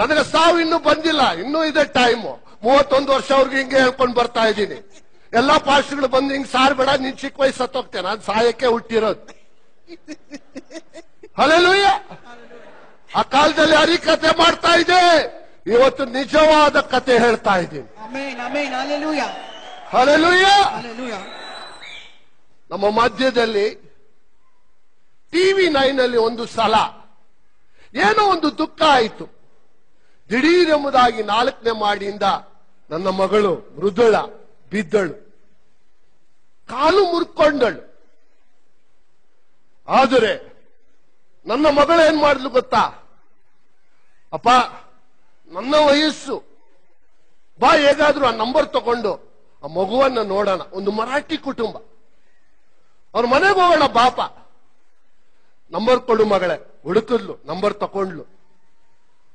ನನಗೆ ಸಾವು ಇನ್ನೂ ಬಂದಿಲ್ಲ ಇನ್ನೂ ಇದೆ ಟೈಮು ಮೂವತ್ತೊಂದು ವರ್ಷ ಅವ್ರಿಗೆ ಹಿಂಗೆ ಹೇಳ್ಕೊಂಡು ಬರ್ತಾ ಇದ್ದೀನಿ. ಎಲ್ಲಾ ಪಾಸ್ಟ್ಗಳು ಬಂದು ಹಿಂಗ್ ಸಾರ್ಬೇಡ ನೀನ್ ಚಿಕ್ಕ ವಯಸ್ಸು ಸತ್ತೋಗ್ತೇನೆ ನಾನು ಸಾಯಕ್ಕೆ ಹುಟ್ಟಿರೋದು. ಹಲಲುಯ್ಯ ಆ ಕಾಲದಲ್ಲಿ ಅರಿ ಕತೆ ಮಾಡ್ತಾ ಇದೆ ಇವತ್ತು ನಿಜವಾದ ಕತೆ ಹೇಳ್ತಾ ಇದ್ದೀನಿ. ಹಲಲುಯ್ಯ ನಮ್ಮ ಮಧ್ಯದಲ್ಲಿ ಟಿವಿ ನೈನ್ ಅಲ್ಲಿ ಒಂದು ಸಲ ಏನೋ ಒಂದು ದುಃಖ ಆಯಿತು. ದಿಢೀರೆಂಬುದಾಗಿ ನಾಲ್ಕನೇ ಮಾಡಿಯಿಂದ ನನ್ನ ಮಗಳು ಮೃದುಳ ಬಿದ್ದಳು. ಕಾಲು ಮುರ್ಕೊಂಡಳು. ಆದರೆ ನನ್ನ ಮಗಳು ಏನ್ ಮಾಡಿದ್ಲು ಗೊತ್ತಾ? ಅಪ್ಪ, ನನ್ನ ವಯಸ್ಸು. ಬಾ, ಹೇಗಾದ್ರೂ ಆ ನಂಬರ್ ತಗೊಂಡು ಆ ಮಗುವನ್ನ ನೋಡೋಣ. ಒಂದು ಮರಾಠಿ ಕುಟುಂಬ. ಅವ್ರ ಮನೆಗೆ ಹೋಗೋಣ, ಬಾಪ. ನಂಬರ್ ಕೊಡು ಮಗಳೇ. ಹುಡುಕಿದ್ಲು, ನಂಬರ್ ತಕೊಂಡ್ಲು.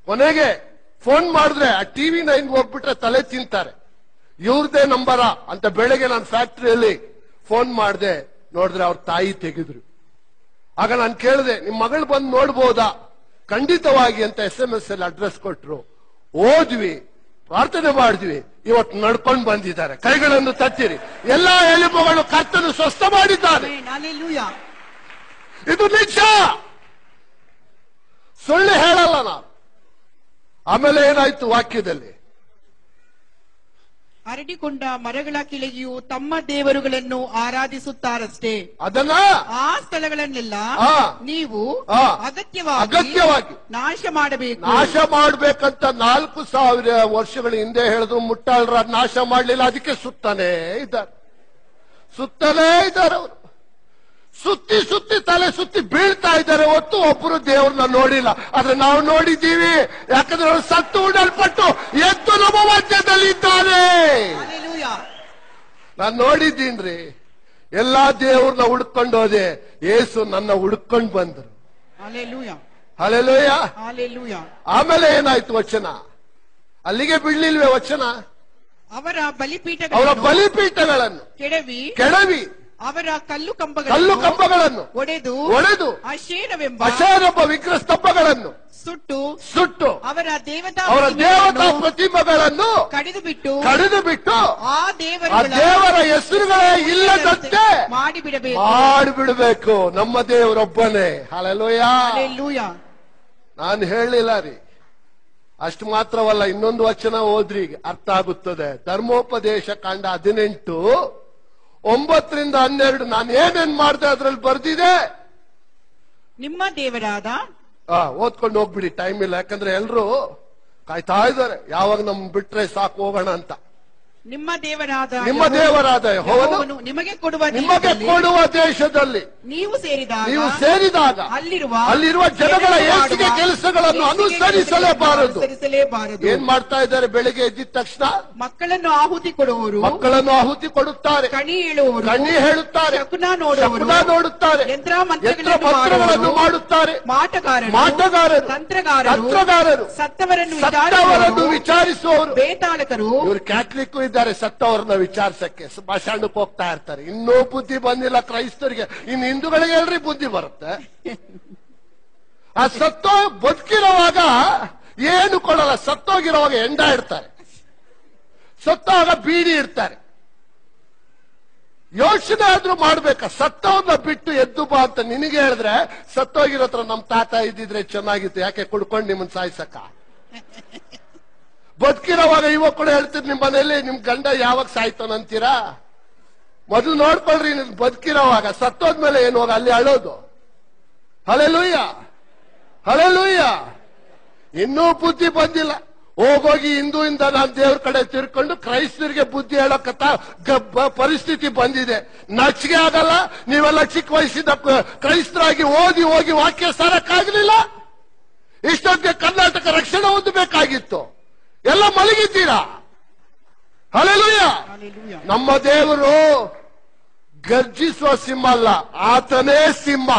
ಕೊನೆಗೆ ಫೋನ್ ಮಾಡಿದ್ರೆ ಆ ಟಿವಿ ನೈನ್ ಹೋಗ್ಬಿಟ್ರೆ ತಲೆ ತಿಂತಾರೆ. ಇವ್ರದೇ ನಂಬರ ಅಂತ ಬೆಳಗ್ಗೆ ನಾನು ಫ್ಯಾಕ್ಟ್ರಿಯಲ್ಲಿ ಫೋನ್ ಮಾಡಿದೆ, ನೋಡಿದ್ರೆ ಅವ್ರ ತಾಯಿ ತೆಗೆದ್ರು. ಆಗ ನಾನು ಕೇಳಿದೆ, ನಿಮ್ ಮಗಳು ಬಂದು ನೋಡ್ಬೋದಾ? ಖಂಡಿತವಾಗಿ ಅಂತ ಎಸ್ ಎಂ ಎಸ್ ಅಲ್ಲಿ ಅಡ್ರೆಸ್ ಕೊಟ್ರು. ಓದ್ವಿ, ಪ್ರಾರ್ಥನೆ ಮಾಡಿದ್ವಿ. ಇವತ್ತು ನಡ್ಕೊಂಡು ಬಂದಿದ್ದಾರೆ. ಕೈಗಳನ್ನು ತತ್ತಿರಿ ಎಲ್ಲಾ ಎಲುಬುಗಳು ಕರ್ತನು ಸ್ವಸ್ಥ ಮಾಡಿದ್ದಾರೆ. ಇದು ನಿಜ! ಸುಳ್ಳು ಹೇಳಲ್ಲ ನಾನು. ಆಮೇಲೆ ಏನಾಯ್ತು ವಾಕ್ಯದಲ್ಲಿ? ಅರಡಿಕೊಂಡ ಮರಗಳ ಕೆಳಗೆಯೂ ತಮ್ಮ ದೇವರುಗಳನ್ನು ಆರಾಧಿಸುತ್ತಾರಷ್ಟೇ. ಅದನ್ನ? ಆ ಸ್ಥಳಗಳನ್ನೆಲ್ಲ. ನೀವು. ಅಗತ್ಯವಾಗಿ ಅಗತ್ಯವಾಗಿ. ನಾಶ ಮಾಡಬೇಕು. ನಾಶ ಮಾಡಬೇಕಂತ ನಾಲ್ಕು ಸಾವಿರ ವರ್ಷಗಳ ಹಿಂದೆ ಹೇಳಿದ್ರು ಮುಟ್ಟಾಳ್ರ ನಾಶ ಮಾಡಲಿಲ್ಲ ಅದಕ್ಕೆ ಸುತ್ತಾನೇ ಇದ್ದಾರೆ. ಸುತ್ತಲೇ ಇದ್ದಾರೆ ಅವರು. ಸುತ್ತಿ ಸುತ್ತಿ ತಲೆ ಸುತ್ತಿ ಬೀಳ್ತಾ ಇದ್ದಾರೆ ಹೊತ್ತು ಒಬ್ಬರು ದೇವ್ರನ್ನ ನೋಡಿಲ್ಲ. ಆದ್ರೆ ನಾವು ನೋಡಿದ್ದೀವಿ. ಯಾಕಂದ್ರೆ ಅವರು ಸತ್ತು ಉಡಲ್ಪಟ್ಟು ಎದ್ದು ನಮ್ಮ ಮಧ್ಯದಲ್ಲಿ ಇದ್ದಾರೆ. ನಾನ್ ನೋಡಿದ್ದೀನ್ರಿ. ಎಲ್ಲಾ ದೇವ್ರನ್ನ ಹುಡ್ಕೊಂಡು ಹೋದೆ. ಏಸು ನನ್ನ ಹುಡ್ಕೊಂಡು ಬಂದ್ರು. Hallelujah. ಆಮೇಲೆ ಏನಾಯ್ತು ವಚನ? ಅಲ್ಲಿಗೆ ಬಿಡ್ಲಿಲ್ವೇ ವಚನ? ಅವರ ಅವರ ಬಲಿಪೀಠಗಳನ್ನು ಬಲಿಪೀಠಗಳನ್ನು ಕೆಡವಿ ಕೆಡವಿ. ಅವರ ಕಲ್ಲು ಕಲ್ಲು ಕಂಬಗಳನ್ನು ಒಡೆದು ಒಡೆದು ಅಶೇರವೆಂಬ ಅಶೇನೊಬ್ಬ ವಿಗ್ರಹ ಸ್ತಂಭಗಳನ್ನು ಸುಟ್ಟು ಸುಟ್ಟು ಅವರ ದೇವತಾ ಅವರ ದೇವತಾ ಪ್ರತಿಮೆಗಳನ್ನು ಕಡಿದು ಬಿಟ್ಟು ಕಡಿದು ಬಿಟ್ಟು ಆ ಆ ದೇವರ ಹೆಸರುಗಳೇ ಇಲ್ಲದಂತೆ ಮಾಡಿಬಿಡಬೇಕು. ಮಾಡಿಬಿಡಬೇಕು. ನಮ್ಮ ದೇವರೊಬ್ಬನೇ. ಹಾಲೆಲೋಯ. ನಾನು ಹೇಳಿಲ್ಲ ರೀ. ಅಷ್ಟು ಮಾತ್ರವಲ್ಲ ಇನ್ನೊಂದು ವಚನ ಓದ್ರಿ ಅರ್ಥ ಆಗುತ್ತದೆ. ಧರ್ಮೋಪದೇಶ ಕಾಂಡ ಹದಿನೆಂಟು ಒಂಬತ್ತರಿಂದ ಹನ್ನೆರಡು ನಾನು ಏನೇನ್ ಮಾಡ್ದೆ ಅದ್ರಲ್ಲಿ ಬರ್ದಿದೆ? ನಿಮ್ಮ ದೇವರಾದ ಆ, ಓದ್ಕೊಂಡು ಹೋಗ್ಬಿಡಿ ಟೈಮ್ ಇಲ್ಲ. ಯಾಕಂದ್ರೆ ಎಲ್ರು ಕಾಯ್ತಾ ಇದ್ದಾರೆ. ಯಾವಾಗ ನಮ್ ಬಿಟ್ರೆ ಸಾಕು ಹೋಗೋಣ ಅಂತ. ನಿಮ್ಮ ದೇವರಾದ ನಿಮ್ಮ ದೇವರಾದ ಯೆಹೋವನು ನಿಮಗೆ ಕೊಡುವ ನಿಮಗೆ ಕೊಡುವ ದೇಶದಲ್ಲಿ ನೀವು ಸೇರಿದಾಗ ನೀವು ಸೇರಿದಾಗ ಅಲ್ಲಿರುವ ಅಲ್ಲಿರುವ ಜನಗಳ ಏಸಿಗೆ ಕೆಲಸಗಳನ್ನು ಅನುಸರಿಸಲೇಬಾರದು. ಅನುಸರಿಸಲೇಬಾರದು. ಏನ್ ಮಾಡ್ತಾ ಇದ್ದಾರೆ ಬೆಳಿಗ್ಗೆ ಎದ್ದಿದ ತಕ್ಷಣ? ಮಕ್ಕಳನ್ನು ಆಹುತಿ ಕೊಡುವವರು ಮಕ್ಕಳನ್ನು ಆಹುತಿ ಕೊಡುತ್ತಾರೆ. ಕಣಿ ಹೇಳುವವರು ಕಣಿ ಹೇಳುತ್ತಾರೆ. ಶಕುನ ನೋಡುವವರು ಶಕುನ ನೋಡುತ್ತಾರೆ. ಯಂತ್ರ ಮಂತ್ರಗಳನ್ನು ಮಾಡುತ್ತಾರೆ. ಮಾಟಗಾರರು ಮಾಟಗಾರರು ತಂತ್ರಗಾರರು ತಂತ್ರಗಾರರು ಸತ್ತವರನ್ನು ಸತ್ತವರನ್ನು ವಿಚಾರಿಸುವವರು, ವಿಚಾರಿಸುವವರು ಬೇತಾಳಕರು ಇವರು ಕ್ಯಾಥಲಿಕ್ ಇದ್ದಾರೆ. ಸತ್ತವರನ್ನ ವಿಚಾರಿಸಕ್ಕೆ. ಸ್ಮಶಾನಕ್ಕೆ ಹೋಗ್ತಾ ಇರ್ತಾರೆ. ಇನ್ನೂ ಬುದ್ಧಿ ಬಂದಿಲ್ಲ ಕ್ರೈಸ್ತರಿಗೆ. ಇನ್ನು ಹಿಂದೂಗಳಿಗೆ ಹೇಳ್ರಿ ಬುದ್ಧಿ ಬರುತ್ತೆ. ಆ ಸತ್ತೋ ಬದುಕಿರುವಾಗ ಏನು ಕೊಡಲ್ಲ. ಸತ್ತೋಗಿರುವಾಗ ಎಂಡ ಇಡ್ತಾರೆ. ಸತ್ತೋವಾಗ ಬೀಡಿ ಇಡ್ತಾರೆ. ಯೋಚನೆ ಆದ್ರೂ ಮಾಡ್ಬೇಕ? ಸತ್ತವನ್ನ ಬಿಟ್ಟು ಎದ್ದು ಬಾ ಅಂತ ನಿನಗೆ ಹೇಳಿದ್ರೆ ಸತ್ತೋಗಿರೋತ್ರ ನಮ್ ತಾತ ಇದ್ದಿದ್ರೆ ಚೆನ್ನಾಗಿತ್ತು. ಯಾಕೆ ಕುಡ್ಕೊಂಡು ನಿಮ್ಮನ್ನ ಸಾಯ್ಸಕ್ಕ? ಬದುಕಿರೋವಾಗ ಕೂಡ ಹೇಳ್ತೀರಿ ನಿಮ್ ಮನೆಯಲ್ಲಿ ನಿಮ್ ಗಂಡ ಯಾವಾಗ ಸಾಯ್ತಾನಂತೀರಾ ಮೊದಲು ನೋಡ್ಕೊಳ್ರಿ ಬದುಕಿರೋವಾಗ, ಸತ್ತೋದ್ಮೇಲೆ ಏನು ಹೋಗ, ಅಲ್ಲಿ ಅಳೋದು. ಹಳೆ ಲೂಯ್ಯ ಹಳೆ ಲೂಯ್ಯ ಇನ್ನೂ ಬುದ್ಧಿ ಬಂದಿಲ್ಲ. ಹೋಗೋಗಿ ಹಿಂದೂಯಿಂದ ನಾನು ದೇವ್ರ ಕಡೆ ತಿರ್ಕೊಂಡು ಕ್ರೈಸ್ತರಿಗೆ ಬುದ್ಧಿ ಹೇಳೋಕತ್ತ ಗಬ್ಬ ಪರಿಸ್ಥಿತಿ ಬಂದಿದೆ. ನಚ್ಗೆ ಆಗಲ್ಲ, ನೀವೆಲ್ಲ ಚಿಕ್ಕ ವಯಸ್ಸಿದ ಕ್ರೈಸ್ತರಾಗಿ ಓದಿ ಹೋಗಿ ವಾಕ್ಯ ಸಾರಕ್ಕಾಗಲಿಲ್ಲ. ಇಷ್ಟೊತ್ತಿಗೆ ಕರ್ನಾಟಕ ರಕ್ಷಣೆ ಹೊಂದಬೇಕಾಗಿತ್ತು. ಎಲ್ಲ ಮಲಗಿದ್ದೀರಾ? Hallelujah. ನಮ್ಮ ದೇವರು ಗರ್ಜಿಸುವ ಸಿಂಹ ಅಲ್ಲ ಆತನೇ ಸಿಂಹ.